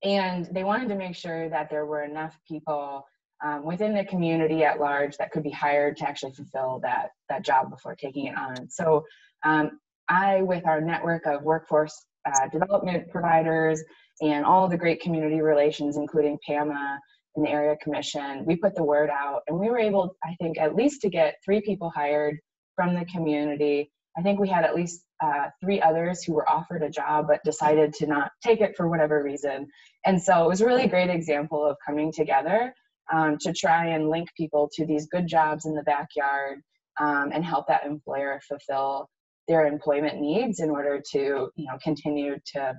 and they wanted to make sure that there were enough people um, within the community at large that could be hired to actually fulfill that that job before taking it on. So um, I, with our network of workforce uh, development providers and all the great community relations, including PAMA and the area commission, we put the word out and we were able, I think, at least to get three people hired from the community. I think we had at least uh, three others who were offered a job but decided to not take it for whatever reason. And so it was a really great example of coming together um, to try and link people to these good jobs in the backyard um, and help that employer fulfill their employment needs in order to you know continue to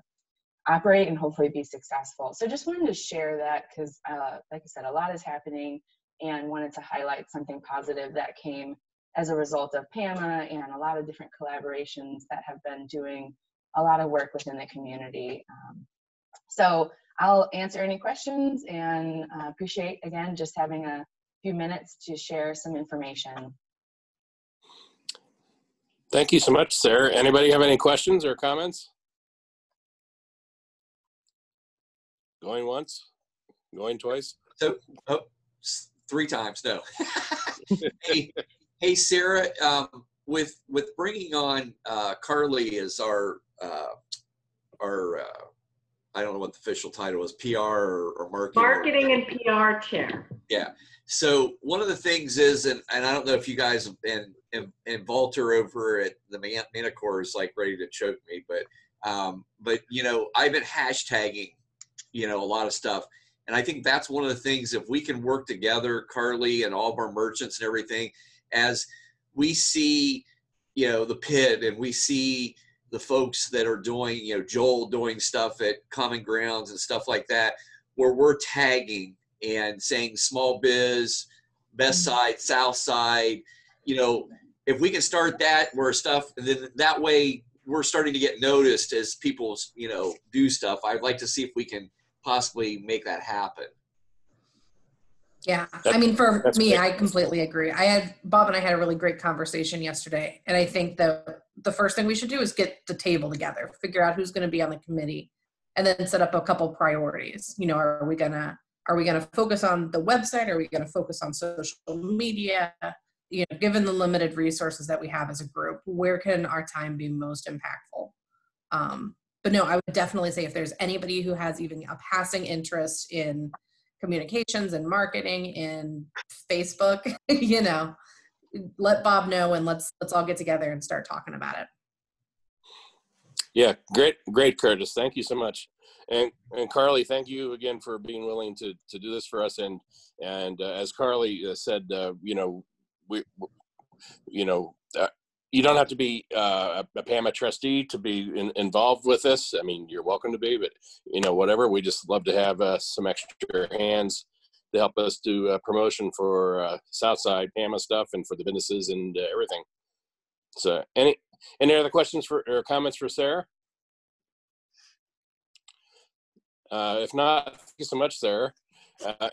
operate and hopefully be successful so just wanted to share that because uh, like i said a lot is happening and wanted to highlight something positive that came as a result of PAMA and a lot of different collaborations that have been doing a lot of work within the community. Um, so I'll answer any questions and uh, appreciate again just having a few minutes to share some information.
Thank you so much, Sarah. Anybody have any questions or comments? Going once, going twice.
So, oh, three times, no. hey, hey, Sarah, um, with with bringing on uh, Carly as our uh, our uh, I don't know what the official title is, PR or, or marketing.
Marketing and PR chair.
Yeah. So one of the things is, and, and I don't know if you guys and and, and Walter over at the Manticore is like ready to choke me, but um, but you know I've been hashtagging, you know, a lot of stuff, and I think that's one of the things if we can work together, Carly and all of our merchants and everything, as we see, you know, the pit and we see the folks that are doing, you know, Joel doing stuff at Common Grounds and stuff like that, where we're tagging and saying small biz, best mm-hmm. side, south side, you know, if we can start that where stuff, then that way we're starting to get noticed as people, you know, do stuff. I'd like to see if we can possibly make that happen.
Yeah, I mean, for me. I completely agree. I had Bob and I had a really great conversation yesterday, and I think the the first thing we should do is get the table together, figure out who's going to be on the committee, and then set up a couple priorities. You know, are we gonna are we gonna focus on the website? Are we gonna focus on social media? You know, given the limited resources that we have as a group, where can our time be most impactful? Um, but no, I would definitely say if there's anybody who has even a passing interest in communications and marketing in Facebook, you know, let Bob know and let's let's all get together and start talking about it.
Yeah, great, great, Curtis. Thank you so much, and and Carly, thank you again for being willing to to do this for us. And and uh, as Carly uh, said, uh, you know, we, you know, uh, you don't have to be uh, a PAMA trustee to be in, involved with this. I mean, you're welcome to be, but you know, whatever. We just love to have uh, some extra hands to help us do uh, promotion for uh, Southside PAMA stuff and for the businesses and uh, everything. So, any any other questions for or comments for Sarah? Uh, if not, thank you so much, Sarah.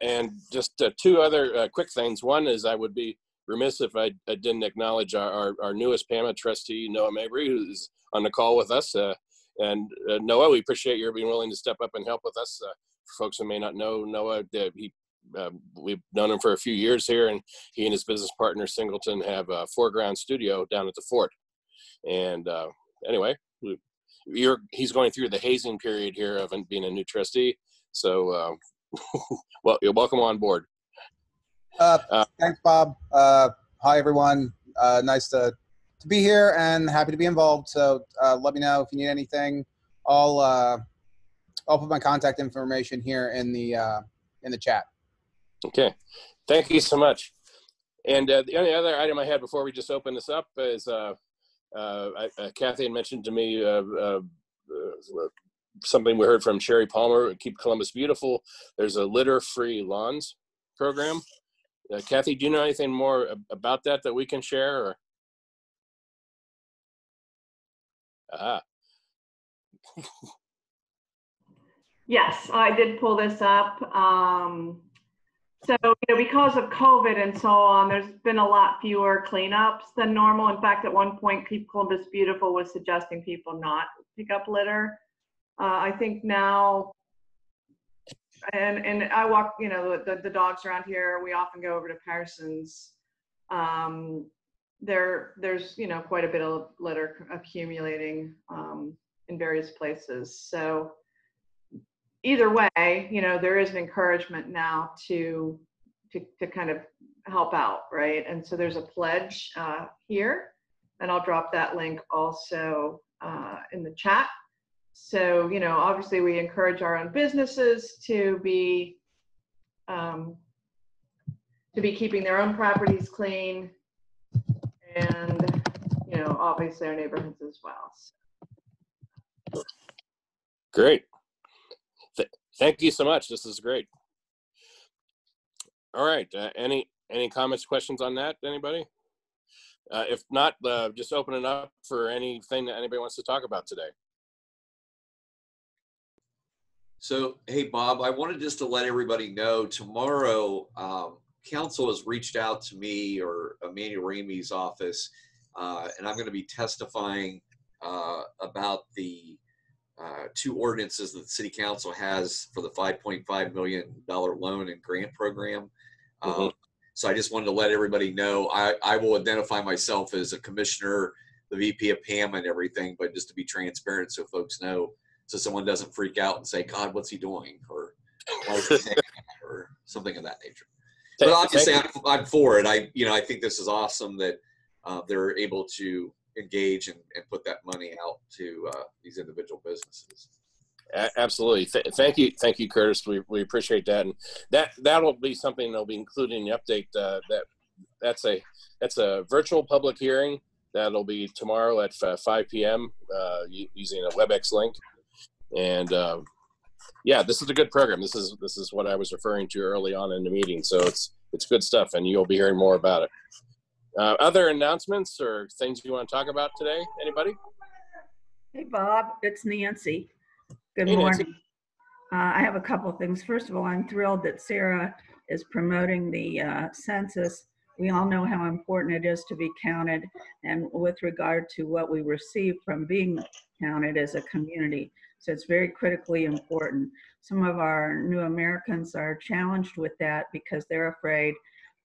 And just two other quick things. One is I would be remiss if I, I didn't acknowledge our, our, our, newest PAMA trustee, Noah Mabry, who's on the call with us. Uh, and uh, Noah, we appreciate your being willing to step up and help with us. Uh, folks who may not know Noah, he, um, we've known him for a few years here, and he and his business partner Singleton have a foreground studio down at the fort. And anyway, you're, he's going through the hazing period here of being a new trustee. So well, you're welcome on board.
Uh, uh, thanks, Bob. Uh, hi, everyone. Uh, nice to, to be here and happy to be involved. So uh, let me know if you need anything. I'll uh, I'll put my contact information here in the in the chat.
Okay, thank you so much. And the only other item I had before we just open this up is I, Kathy had mentioned to me something we heard from Sherry Palmer, Keep Columbus Beautiful. There's a litter-free lawns program. Uh, Kathy, do you know anything more about that that we can share? Or? Ah.
yes, I did pull this up. Um, so, you know, because of COVID and so on, there's been a lot fewer cleanups than normal. In fact, at one point, Keep Columbus Beautiful was suggesting people not pick up litter. Uh, I think now, and and I walk, you know, the, the dogs around here. We often go over to Parsons. Um, there, there's you know quite a bit of litter accumulating um, in various places. So either way, you know, there is an encouragement now to to to kind of help out, right? And so there's a pledge uh, here, and I'll drop that link also uh, in the chat so, you know, obviously we encourage our own businesses to be um, to be keeping their own properties clean and, you know, obviously our neighborhoods as well. So.
Great. Th thank you so much. This is great. All right. Uh, any any comments, questions on that? Anybody? Uh, if not, uh, just open it up for anything that anybody wants to talk about today.
So, hey, Bob, I wanted just to let everybody know tomorrow, um, council has reached out to me or Emmanuel Remy's office, uh, and I'm going to be testifying uh, about the uh, two ordinances that the city council has for the $5.5 million loan and grant program. Mm -hmm. so I just wanted to let everybody know I, I will identify myself as a commissioner, the VP of PAM and everything, but just to be transparent so folks know so someone doesn't freak out and say, God, what's he doing? Or, or something of that nature. But obviously, I'm, I'm, for it. I, you know, I think this is awesome that uh, they're able to engage and, and put that money out to uh, these individual businesses.
Absolutely. Th thank you. Thank you, Curtis. We, we appreciate that. And that, that'll be something that'll be included in the update uh, that that's a, that's a virtual public hearing. That'll be tomorrow at 5 p.m. Uh, using a WebEx link and uh, yeah, this is a good program. This is this is what I was referring to early on in the meeting. So it's it's good stuff, and you'll be hearing more about it. Uh, other announcements or things you want to talk about today? Anybody?
Hey, Bob, it's Nancy. Good
hey,
morning. Nancy. Uh, I have a couple things. First of all, I'm thrilled that Sarah is promoting the uh, census. We all know how important it is to be counted, and with regard to what we receive from being counted as a community. So it's very critically important. Some of our new Americans are challenged with that because they're afraid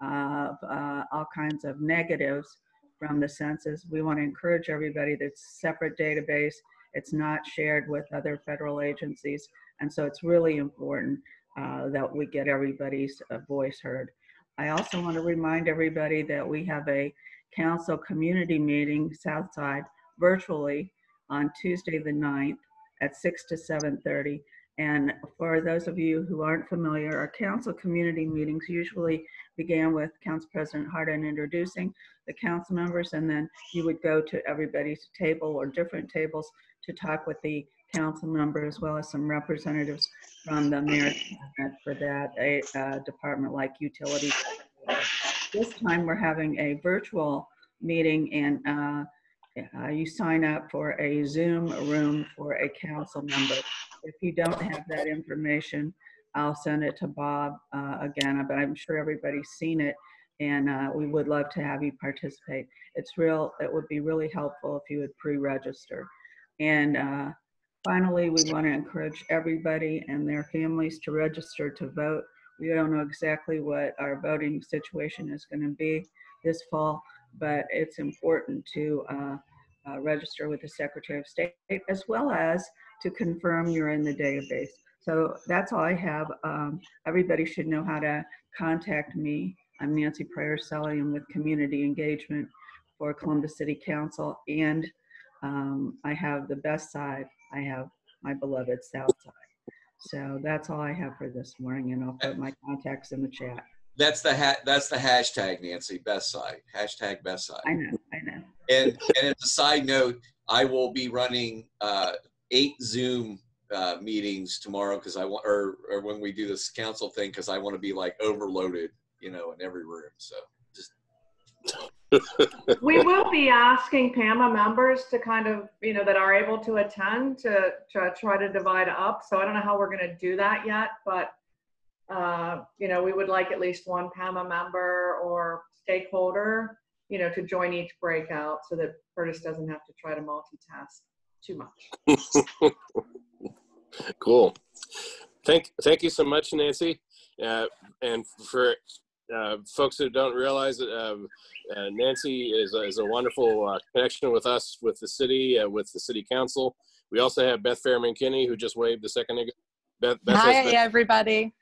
of uh, all kinds of negatives from the census. We want to encourage everybody that's separate database. It's not shared with other federal agencies. And so it's really important uh, that we get everybody's uh, voice heard. I also want to remind everybody that we have a council community meeting Southside virtually on Tuesday the 9th at 6 to 7.30. And for those of you who aren't familiar, our council community meetings usually began with Council President Hardin introducing the council members, and then you would go to everybody's table or different tables to talk with the council member as well as some representatives from the department for that department like utilities. This time we're having a virtual meeting and uh, uh, you sign up for a Zoom room for a council member. If you don't have that information, I'll send it to Bob uh, again, but I'm sure everybody's seen it and uh, we would love to have you participate. It's real, it would be really helpful if you would pre-register. And uh, finally, we want to encourage everybody and their families to register to vote. We don't know exactly what our voting situation is going to be this fall, but it's important to uh, uh, register with the Secretary of State as well as to confirm you're in the database. So that's all I have. Um, everybody should know how to contact me. I'm Nancy Pryor Selly. I'm with Community Engagement for Columbus City Council, and um, I have the best side. I have my beloved South Side. So that's all I have for this morning, and I'll put my contacts in the chat.
That's the ha- that's the hashtag, Nancy. Best side. Hashtag best side.
I know, I know.
And and as a side note, I will be running uh, eight Zoom uh, meetings tomorrow because I want, or or when we do this council thing, because I want to be like overloaded, you know, in every room. So just
We will be asking PAMA members to kind of, you know, that are able to attend to, to try to divide up. So I don't know how we're going to do that yet, but, uh, you know, we would like at least one PAMA member or stakeholder, you know, to join each breakout so that Curtis doesn't have to try to multitask too much.
Cool. Thank, thank you so much, Nancy. Uh, and for uh, folks who don't realize it, um, uh, Nancy is a, is a wonderful uh, connection with us, with the city, uh, with the city council. We also have Beth Fairman Kinney, who just waved a second ago. Beth, Beth
Hi,
been-
everybody.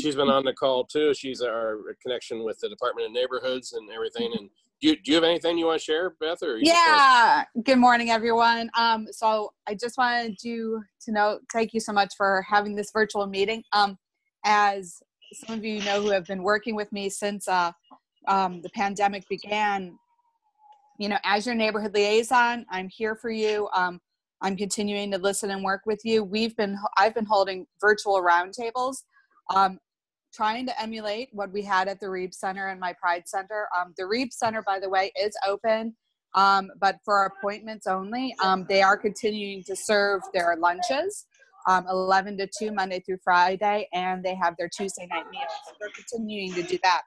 she's been on the call too. She's our connection with the Department of Neighborhoods and everything. And do you, do you have anything you want to share, Beth? Or
Yeah. Good morning, everyone. Um, so I just wanted you to know, thank you so much for having this virtual meeting. Um, as some of you know who have been working with me since uh, um, the pandemic began, you know, as your neighborhood liaison, I'm here for you. Um, I'm continuing to listen and work with you. We've been, I've been holding virtual roundtables, um, trying to emulate what we had at the Reeb Center and my Pride Center. Um, the Reeb Center, by the way, is open, um, but for appointments only. Um, they are continuing to serve their lunches, um, 11 to 2 Monday through Friday, and they have their Tuesday night meals. So they're continuing to do that.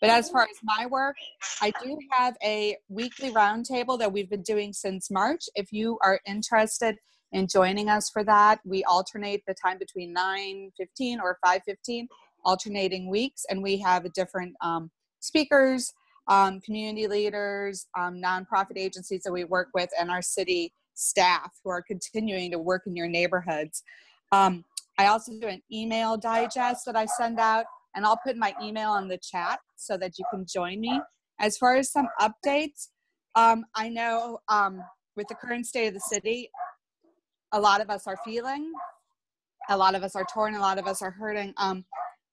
But as far as my work, I do have a weekly roundtable that we've been doing since March. If you are interested in joining us for that, we alternate the time between 9:15 or 5:15, alternating weeks, and we have a different um, speakers, um, community leaders, um, nonprofit agencies that we work with, and our city staff who are continuing to work in your neighborhoods. Um, I also do an email digest that I send out, and I'll put my email in the chat so that you can join me. As far as some updates, um, I know um, with the current state of the city, a lot of us are feeling, a lot of us are torn, a lot of us are hurting. Um,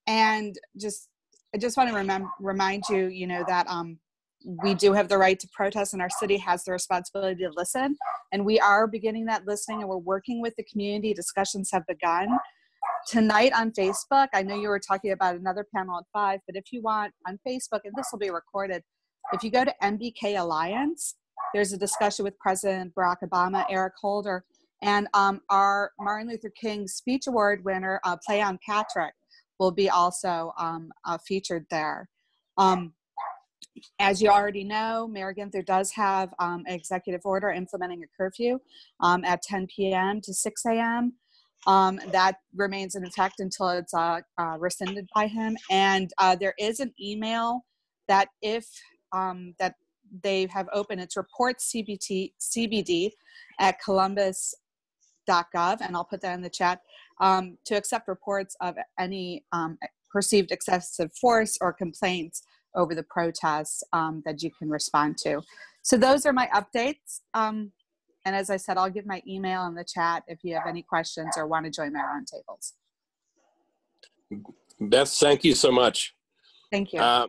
and just, I just want to remem- remind you, you know, that um, we do have the right to protest, and our city has the responsibility to listen. And we are beginning that listening, and we're working with the community. Discussions have begun tonight on Facebook. I know you were talking about another panel at five, but if you want on Facebook, and this will be recorded, if you go to MBK Alliance, there's a discussion with President Barack Obama, Eric Holder, and um, our Martin Luther King Speech Award winner, uh, Play on Patrick, will be also um, uh, featured there. Um, as you already know, Mayor Ginther does have um, an executive order implementing a curfew um, at 10 p.m. to 6 a.m. Um, that remains in effect until it's uh, uh, rescinded by him. And uh, there is an email that if um, that they have opened, it's reports CBT, CBD at columbus.gov, and I'll put that in the chat, um, to accept reports of any um, perceived excessive force or complaints over the protests um, that you can respond to. So those are my updates. Um, And as I said, I'll give my email in the chat if you have any questions or want to join my roundtables.
Beth, thank you so much.
Thank you.
Uh,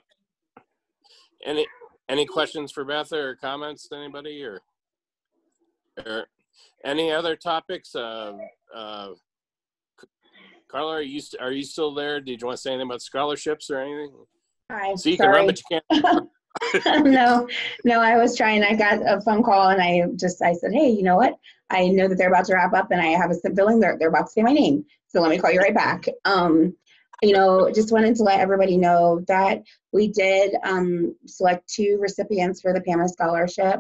any any questions for Beth or comments to anybody or or any other topics? Uh, uh, Carla, are you are you still there? Did you want to say anything about scholarships or anything?
Hi,
So you can run, but you can't.
no, no, I was trying. I got a phone call and I just I said, hey, you know what? I know that they're about to wrap up and I have a feeling they're they're about to say my name. So let me call you right back. Um, you know, just wanted to let everybody know that we did um, select two recipients for the PAMA scholarship.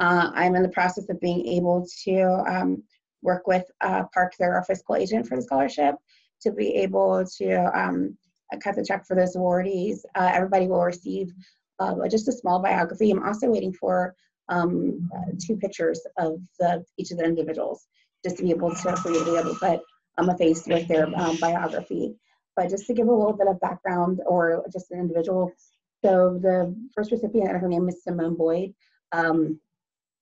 Uh, I'm in the process of being able to um, work with uh, Park, our fiscal agent for the scholarship, to be able to um, cut the check for those awardees. Uh, everybody will receive uh, just a small biography. I'm also waiting for um, two pictures of the, each of the individuals, just to be able to, for you to be able to put um, a face with their um, biography. But just to give a little bit of background or just an individual. So the first recipient, her name is Simone Boyd. Um,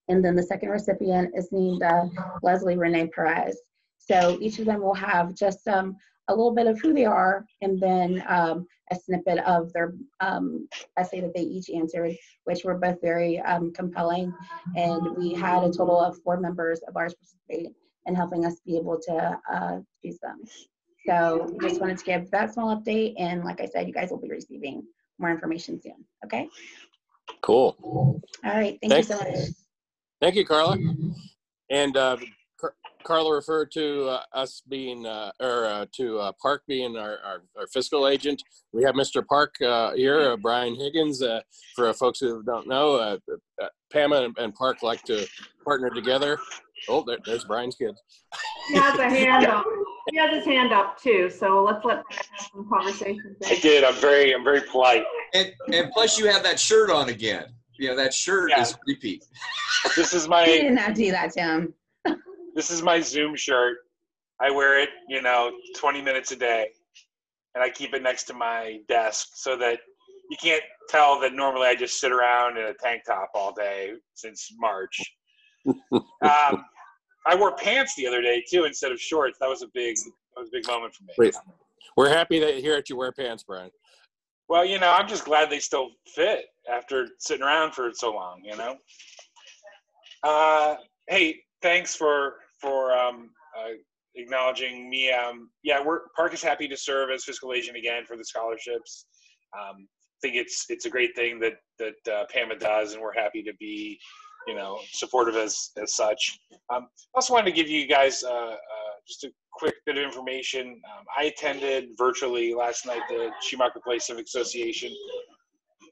and then the second recipient is named uh, Leslie Renee Perez. So each of them will have just um, a little bit of who they are and then um, a snippet of their um, essay that they each answered, which were both very um, compelling. And we had a total of four members of ours participate in helping us be able to uh, choose them. So just wanted to give that small update. And like I said, you guys will be receiving more information soon. Okay.
Cool.
All right. Thank you so much.
Thank you, Carla. And uh, Carla referred to uh, us being, uh, or uh, to uh, Park being our, our, our fiscal agent. We have Mr. Park uh, here, uh, Brian Higgins. Uh, for folks who don't know, uh, uh, Pam and, and Park like to partner together. Oh, there, there's Brian's kid.
He has a hand up. He has his hand up too, so let's let Brian have some conversation.
I did. I'm very, I'm very polite.
And and plus you have that shirt on again. You know that shirt is repeat.
This is
You
my,
did not do that, Tim.
This is my Zoom shirt. I wear it, you know, 20 minutes a day, and I keep it next to my desk so that you can't tell that normally I just sit around in a tank top all day since March. um, I wore pants the other day too instead of shorts. That was a big, that was a big moment for me.
Wait, we're happy that here that you wear pants, Brian.
Well, you know, I'm just glad they still fit after sitting around for so long. You know. Uh, hey, thanks for for um, uh, acknowledging me. Um, yeah, we're Park is happy to serve as fiscal agent again for the scholarships. Um, I think it's it's a great thing that that uh, PAMA does, and we're happy to be, you know, supportive as as such. Um, I also wanted to give you guys uh, uh, just a quick bit of information. Um, I attended virtually last night the Schumacher Place Civic Association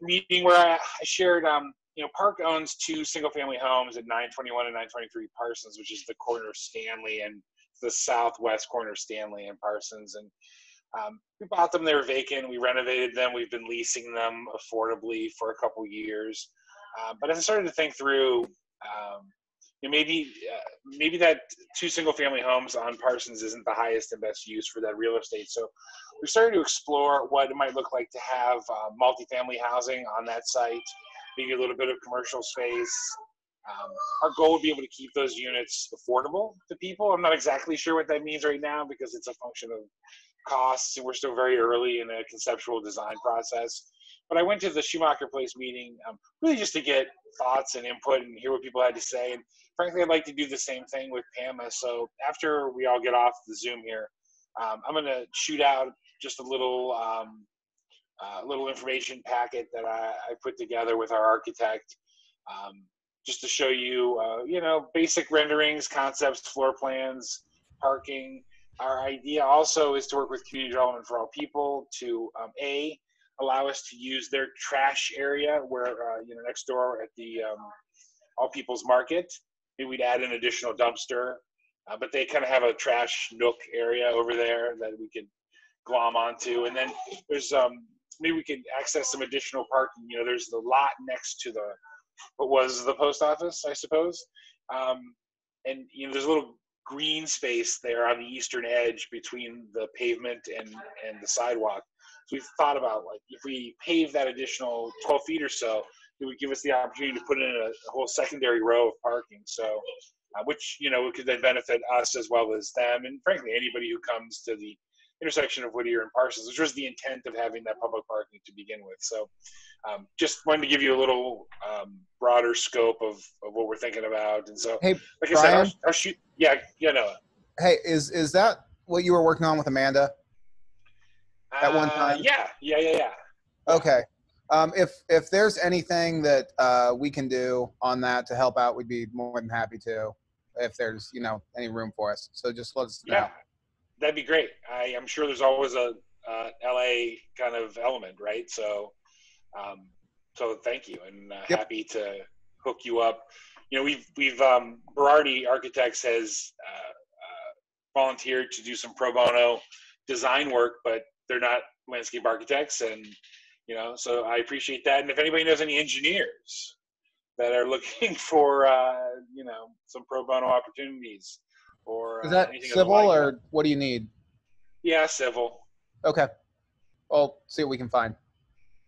meeting where I, I shared, um, you know, Park owns two single-family homes at 921 and 923 Parsons, which is the corner of Stanley and the southwest corner of Stanley and Parsons. And um, we bought them; they were vacant. We renovated them. We've been leasing them affordably for a couple years. Uh, but as I started to think through, um, you know, maybe uh, maybe that two single family homes on Parsons isn't the highest and best use for that real estate. So we started to explore what it might look like to have uh, multifamily housing on that site, maybe a little bit of commercial space. Um, our goal would be able to keep those units affordable to people. I'm not exactly sure what that means right now because it's a function of costs and we're still very early in a conceptual design process. But I went to the Schumacher Place meeting um, really just to get thoughts and input and hear what people had to say. And frankly, I'd like to do the same thing with PAMA. So after we all get off the Zoom here, um, I'm going to shoot out just a little um, uh, little information packet that I, I, put together with our architect, um, just to show you, uh, you know, basic renderings, concepts, floor plans, parking. Our idea also is to work with Community Development for All People to um, a allow us to use their trash area where uh, you know next door at the um, All People's Market. Maybe we'd add an additional dumpster, uh, but they kind of have a trash nook area over there that we could glom onto. And then there's um, maybe we could access some additional parking. You know, there's the lot next to the what was the post office, I suppose. Um, and you know, there's a little green space there on the eastern edge between the pavement and and the sidewalk. So we've thought about like if we pave that additional 12 feet or so, it would give us the opportunity to put in a, a whole secondary row of parking. So uh, which you know could then benefit us as well as them, and frankly anybody who comes to the intersection of Whittier and Parsons, which was the intent of having that public parking to begin with. So, um, just wanted to give you a little um, broader scope of, of what we're thinking about. And so,
Hey,
like I said,
Brian?
Shoot. Yeah, yeah, no.
Hey, is is that what you were working on with Amanda at one
Uh,
time?
yeah, yeah, yeah, yeah.
Okay. Um, if if there's anything that uh, we can do on that to help out, we'd be more than happy to. If there's you know any room for us, so just let us know.
Yeah, that'd be great. I, I'm sure there's always a uh, LA kind of element, right? So, um, so thank you, and uh,
Yep.
happy to hook you up. You know, we've we've um, Berardi Architects has uh, uh, volunteered to do some pro bono design work, but they're not landscape architects, and you know, so I appreciate that. And if anybody knows any engineers that are looking for, uh, you know, some pro bono opportunities or
Is
uh,
that
the
civil
like,
or what do you need?
yeah, civil.
Okay. Well, see what we can find.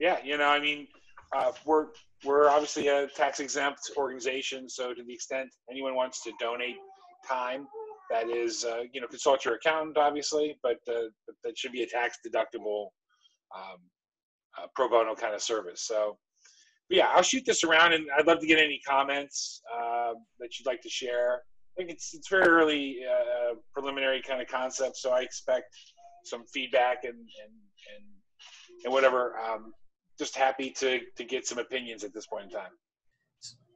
Yeah, you know, I mean, uh, we're we're obviously a tax exempt organization, so to the extent anyone wants to donate time, that is, uh, you know, consult your accountant, obviously, but, uh, that should be a tax deductible um, uh, pro bono kind of service. So, but yeah, I'll shoot this around, and I'd love to get any comments uh, that you'd like to share. I think it's it's very early, uh, preliminary kind of concept, so I expect some feedback and and and, and whatever. Um, just happy to to get some opinions at this point in time.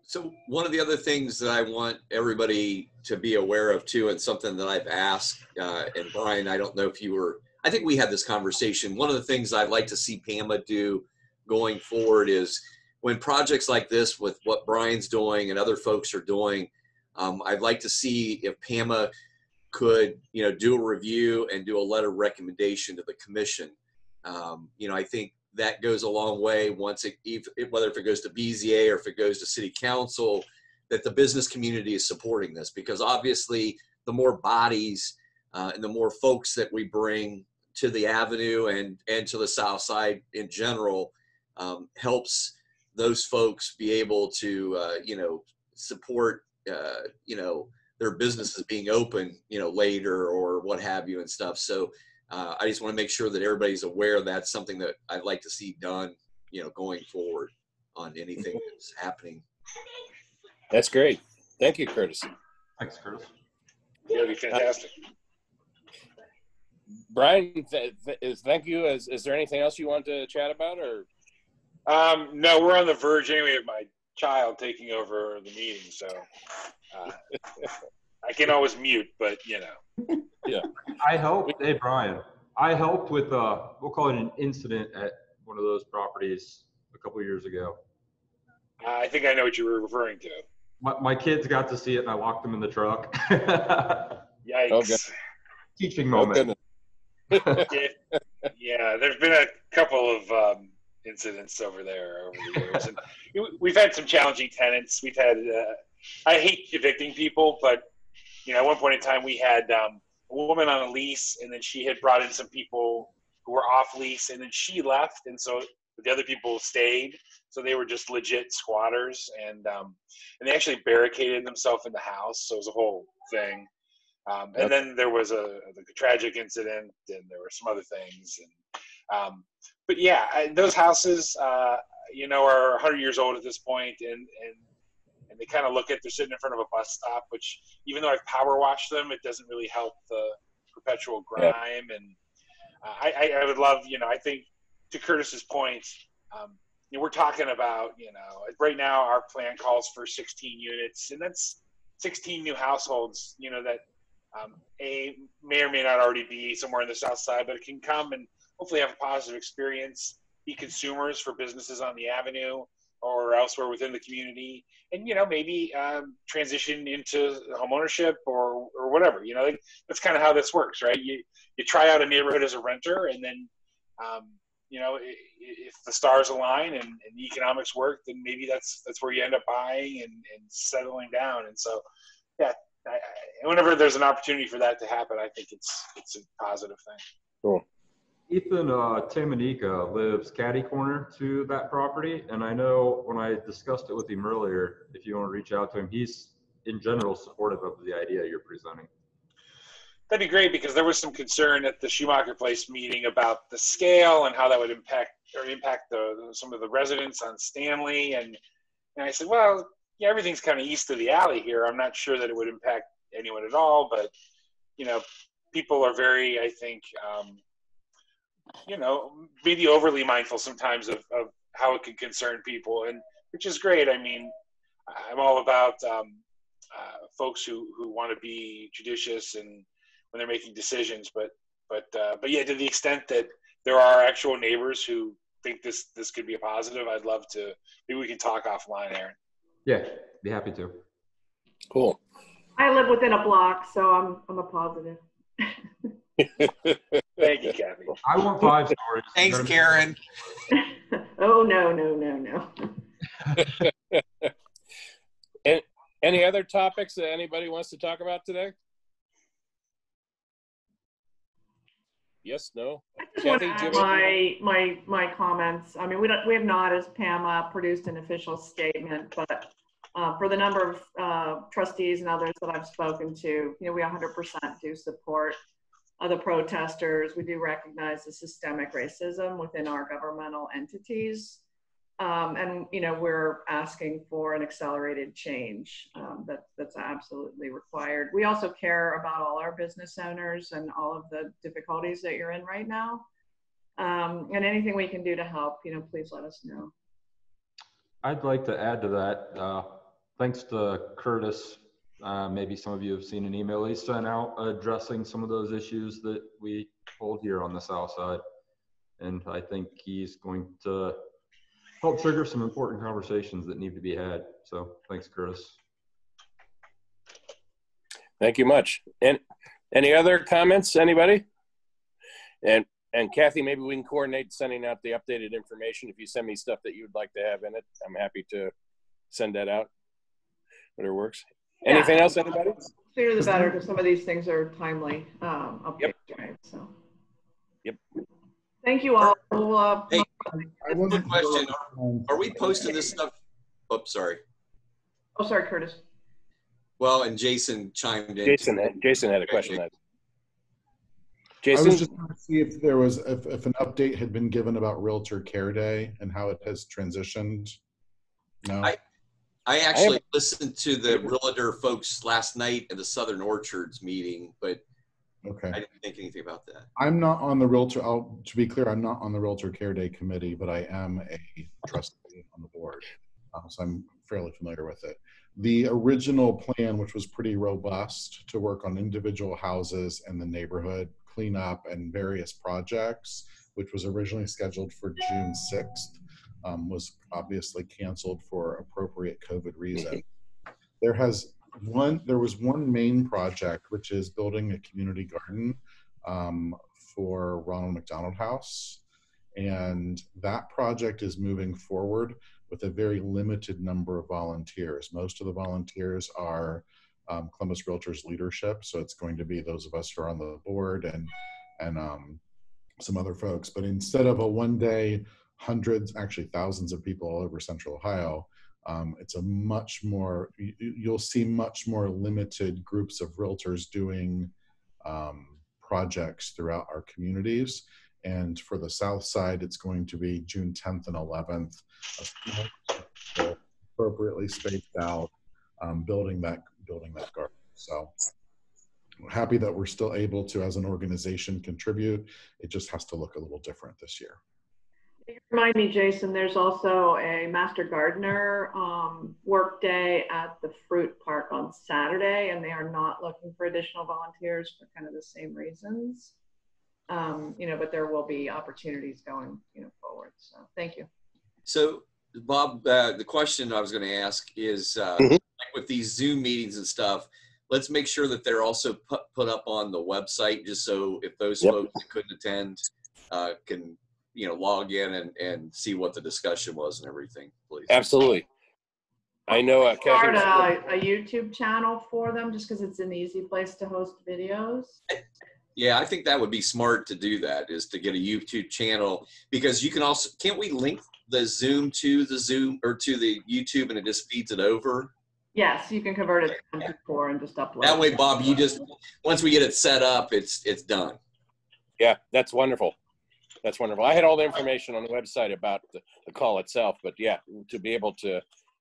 So one of the other things that I want everybody to be aware of too, and something that I've asked, uh, and Brian, I don't know if you were, I think we had this conversation. One of the things I'd like to see PAMA do going forward is when projects like this with what Brian's doing and other folks are doing, um, I'd like to see if PAMA could, you know, do a review and do a letter recommendation to the commission. Um, you know, I think that goes a long way once it, if- whether if it goes to BZA or if it goes to city council, that the business community is supporting this because obviously the more bodies uh, and the more folks that we bring to the avenue and, and to the south side in general um, helps those folks be able to, uh, you know, support, uh, you know, their businesses being open, you know, later or what have you and stuff. So uh, I just want to make sure that everybody's aware that's something that I'd like to see done, you know, going forward on anything that's happening.
That's great. Thank you, Curtis.
Thanks, Curtis.
That'd be fantastic.
Brian, th- th- is thank you. Is is there anything else you want to chat about, or
Um, no, we're on the verge anyway of my child taking over the meeting, so uh, I can always mute, but you know.
yeah.
I helped, hey, Brian, I helped with, uh, we'll call it an incident at one of those properties a couple years ago.
I think I know what you were referring to.
My, my kids got to see it and I locked them in the truck.
Yikes.
Okay.
Teaching
Oh,
moment.
yeah, yeah, there's been a couple of um, incidents over there over the years, and we've had some challenging tenants. We've had, uh, I hate evicting people, but you know, at one point in time, we had um, a woman on a lease, and then she had brought in some people who were off lease, and then she left, and so the other people stayed. So they were just legit squatters, and um, and they actually barricaded themselves in the house. So it was a whole thing. Um, and
Yep.
then there was a, a tragic incident, and there were some other things. And um, but yeah, I, those houses, uh, you know, are 100 years old at this point, and and and they kind of look at they're sitting in front of a bus stop, which even though I've power washed them, it doesn't really help the perpetual
Yeah.
grime. And uh, I, I I would love, you know, I think to Curtis's point, um, you know, we're talking about, you know, right now our plan calls for 16 units, and that's 16 new households, you know, that um, a may or may not already be somewhere in the south side, but it can come and hopefully have a positive experience, be consumers for businesses on the avenue or elsewhere within the community, and you know maybe um, transition into homeownership or or whatever. You know, like, that's kind of how this works, right? You you try out a neighborhood as a renter, and then um, you know if the stars align and, and the economics work, then maybe that's that's where you end up buying and, and settling down. And so, yeah, I, I, whenever there's an opportunity for that to happen, I think it's it's a positive thing.
Cool.
Ethan uh, Tamanika lives catty corner to that property, and I know when I discussed it with him earlier, if you want to reach out to him, he's in general supportive of the idea you're presenting.
That'd be great because there was some concern at the Schumacher Place meeting about the scale and how that would impact or impact the some of the residents on Stanley. And, and I said, well, yeah, everything's kind of east of the alley here. I'm not sure that it would impact anyone at all, but you know, people are very, I think, um, you know, maybe overly mindful sometimes of, of how it can concern people, and which is great. I mean, I'm all about um, uh, folks who who want to be judicious and when they're making decisions. But but uh, but yeah, to the extent that there are actual neighbors who think this this could be a positive, I'd love to. Maybe we can talk offline, Aaron.
Yeah, be happy to.
Cool.
I live within a block, so I'm, I'm a positive.
Thank you, Kathy.
I want five stories.
Thanks, Karen.
Oh, no, no, no, no.
And any other topics that anybody wants to talk about today? Yes, no?
I just want to add
do you have any-
my, my, my comments. I mean, we don't, we have not, as PAMA, uh, produced an official statement, but uh, for the number of uh, trustees and others that I've spoken to, you know, we 100% do support the protesters. We do recognize the systemic racism within our governmental entities. Um, and, you know, we're asking for an accelerated change um, that, that's absolutely required. We also care about all our business owners and all of the difficulties that you're in right now. Um, and anything we can do to help, you know, please let us know.
I'd like to add to that. Uh, thanks to Curtis, uh, maybe some of you have seen an email he sent out addressing some of those issues that we hold here on the south side. And I think he's going to help trigger some important conversations that need to be had. So thanks, Curtis.
Thank you much. And any other comments, anybody? And and Kathy, maybe we can coordinate sending out the updated information. If you send me stuff that you'd like to have in it, I'm happy to send that out. Whatever works. Anything else, anybody?
Sooner the better, because some of these things are timely um, updates, right? So.
Yep.
Thank you all. We'll, uh,
Hey, quick question. Are, are we posting this stuff? Oops, sorry.
oh, sorry, Curtis.
Well, and Jason chimed in.
Jason, had- Jason had a question.
Okay.
I was just trying to see if there was, if, if an update had been given about Realtor Care Day and how it has transitioned. No?
I- I actually listened to the realtor folks last night at the Southern Orchards meeting, but
Okay.
I didn't think anything about that.
I'm not on the Realtor, I'll, to be clear, I'm not on the Realtor Care Day Committee, but I am a trustee on the board. Uh, So I'm fairly familiar with it. The original plan, which was pretty robust to work on individual houses and the neighborhood cleanup and various projects, which was originally scheduled for June 6th, um, was obviously canceled for appropriate COVID reason. There has one, there was one main project, which is building a community garden um, for Ronald McDonald House. And that project is moving forward with a very limited number of volunteers. Most of the volunteers are um, Columbus Realtors leadership. So it's going to be those of us who are on the board and, and um, some other folks. But instead of a one day, hundreds, actually thousands of people all over central Ohio, um, it's a much more, you, you'll see much more limited groups of realtors doing um, projects throughout our communities. And for the south side, it's going to be June 10th and 11th, a small group, appropriately spaced out, um, building that building that garden. So happy that we're still able to, as an organization, contribute. It just has to look a little different this year.
Remind me, Jason, there's also a Master Gardener um, work day at the Fruit Park on Saturday, and they are not looking for additional volunteers for kind of the same reasons. Um, you know, but there will be opportunities going, you know, forward. So thank you.
So, Bob, uh, the question I was going to ask is uh,
Mhm.
like with these Zoom meetings and stuff, let's make sure that they're also put, put up on the website just so if those
Yep.
folks that couldn't attend uh, can, you know, log in and, and see what the discussion was and everything, please.
absolutely. I know uh,
Start a, a YouTube channel for them just because it's an easy place to host videos.
Yeah, I think that would be smart to do that is to get a YouTube channel because you can also, can't we link the Zoom to the Zoom or to the YouTube and it just feeds it over?
Yes, you can convert it to MP4 and just upload.
That way, Bob, you just, once we get it set up, it's, it's done.
Yeah, that's wonderful. That's wonderful. I had all the information on the website about the, the call itself, but yeah, to be able to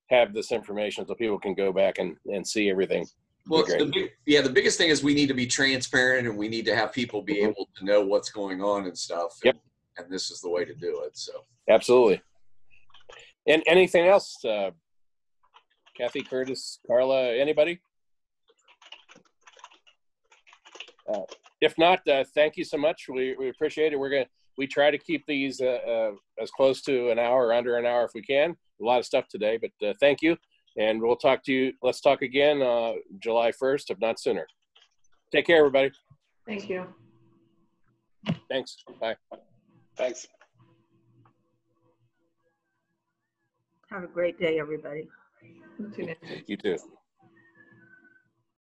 have this information so people can go back and, and see everything.
Well, the big, yeah, the biggest thing is we need to be transparent and we need to have people be
Mhm.
able to know what's going on and stuff.
Yep.
And this is the way to do it. So.
Absolutely. And anything else? Uh, Kathy, Curtis, Carla, anybody? Uh, if not, uh, thank you so much. We, we appreciate it. We're gonna we try to keep these uh, uh, as close to an hour, or under an hour if we can. A lot of stuff today, but uh, thank you, and we'll talk to you. Let's talk again uh, July first, if not sooner. Take care, everybody.
Thank you.
Thanks. Bye.
Thanks.
Have a great day, everybody.
You too,
You too.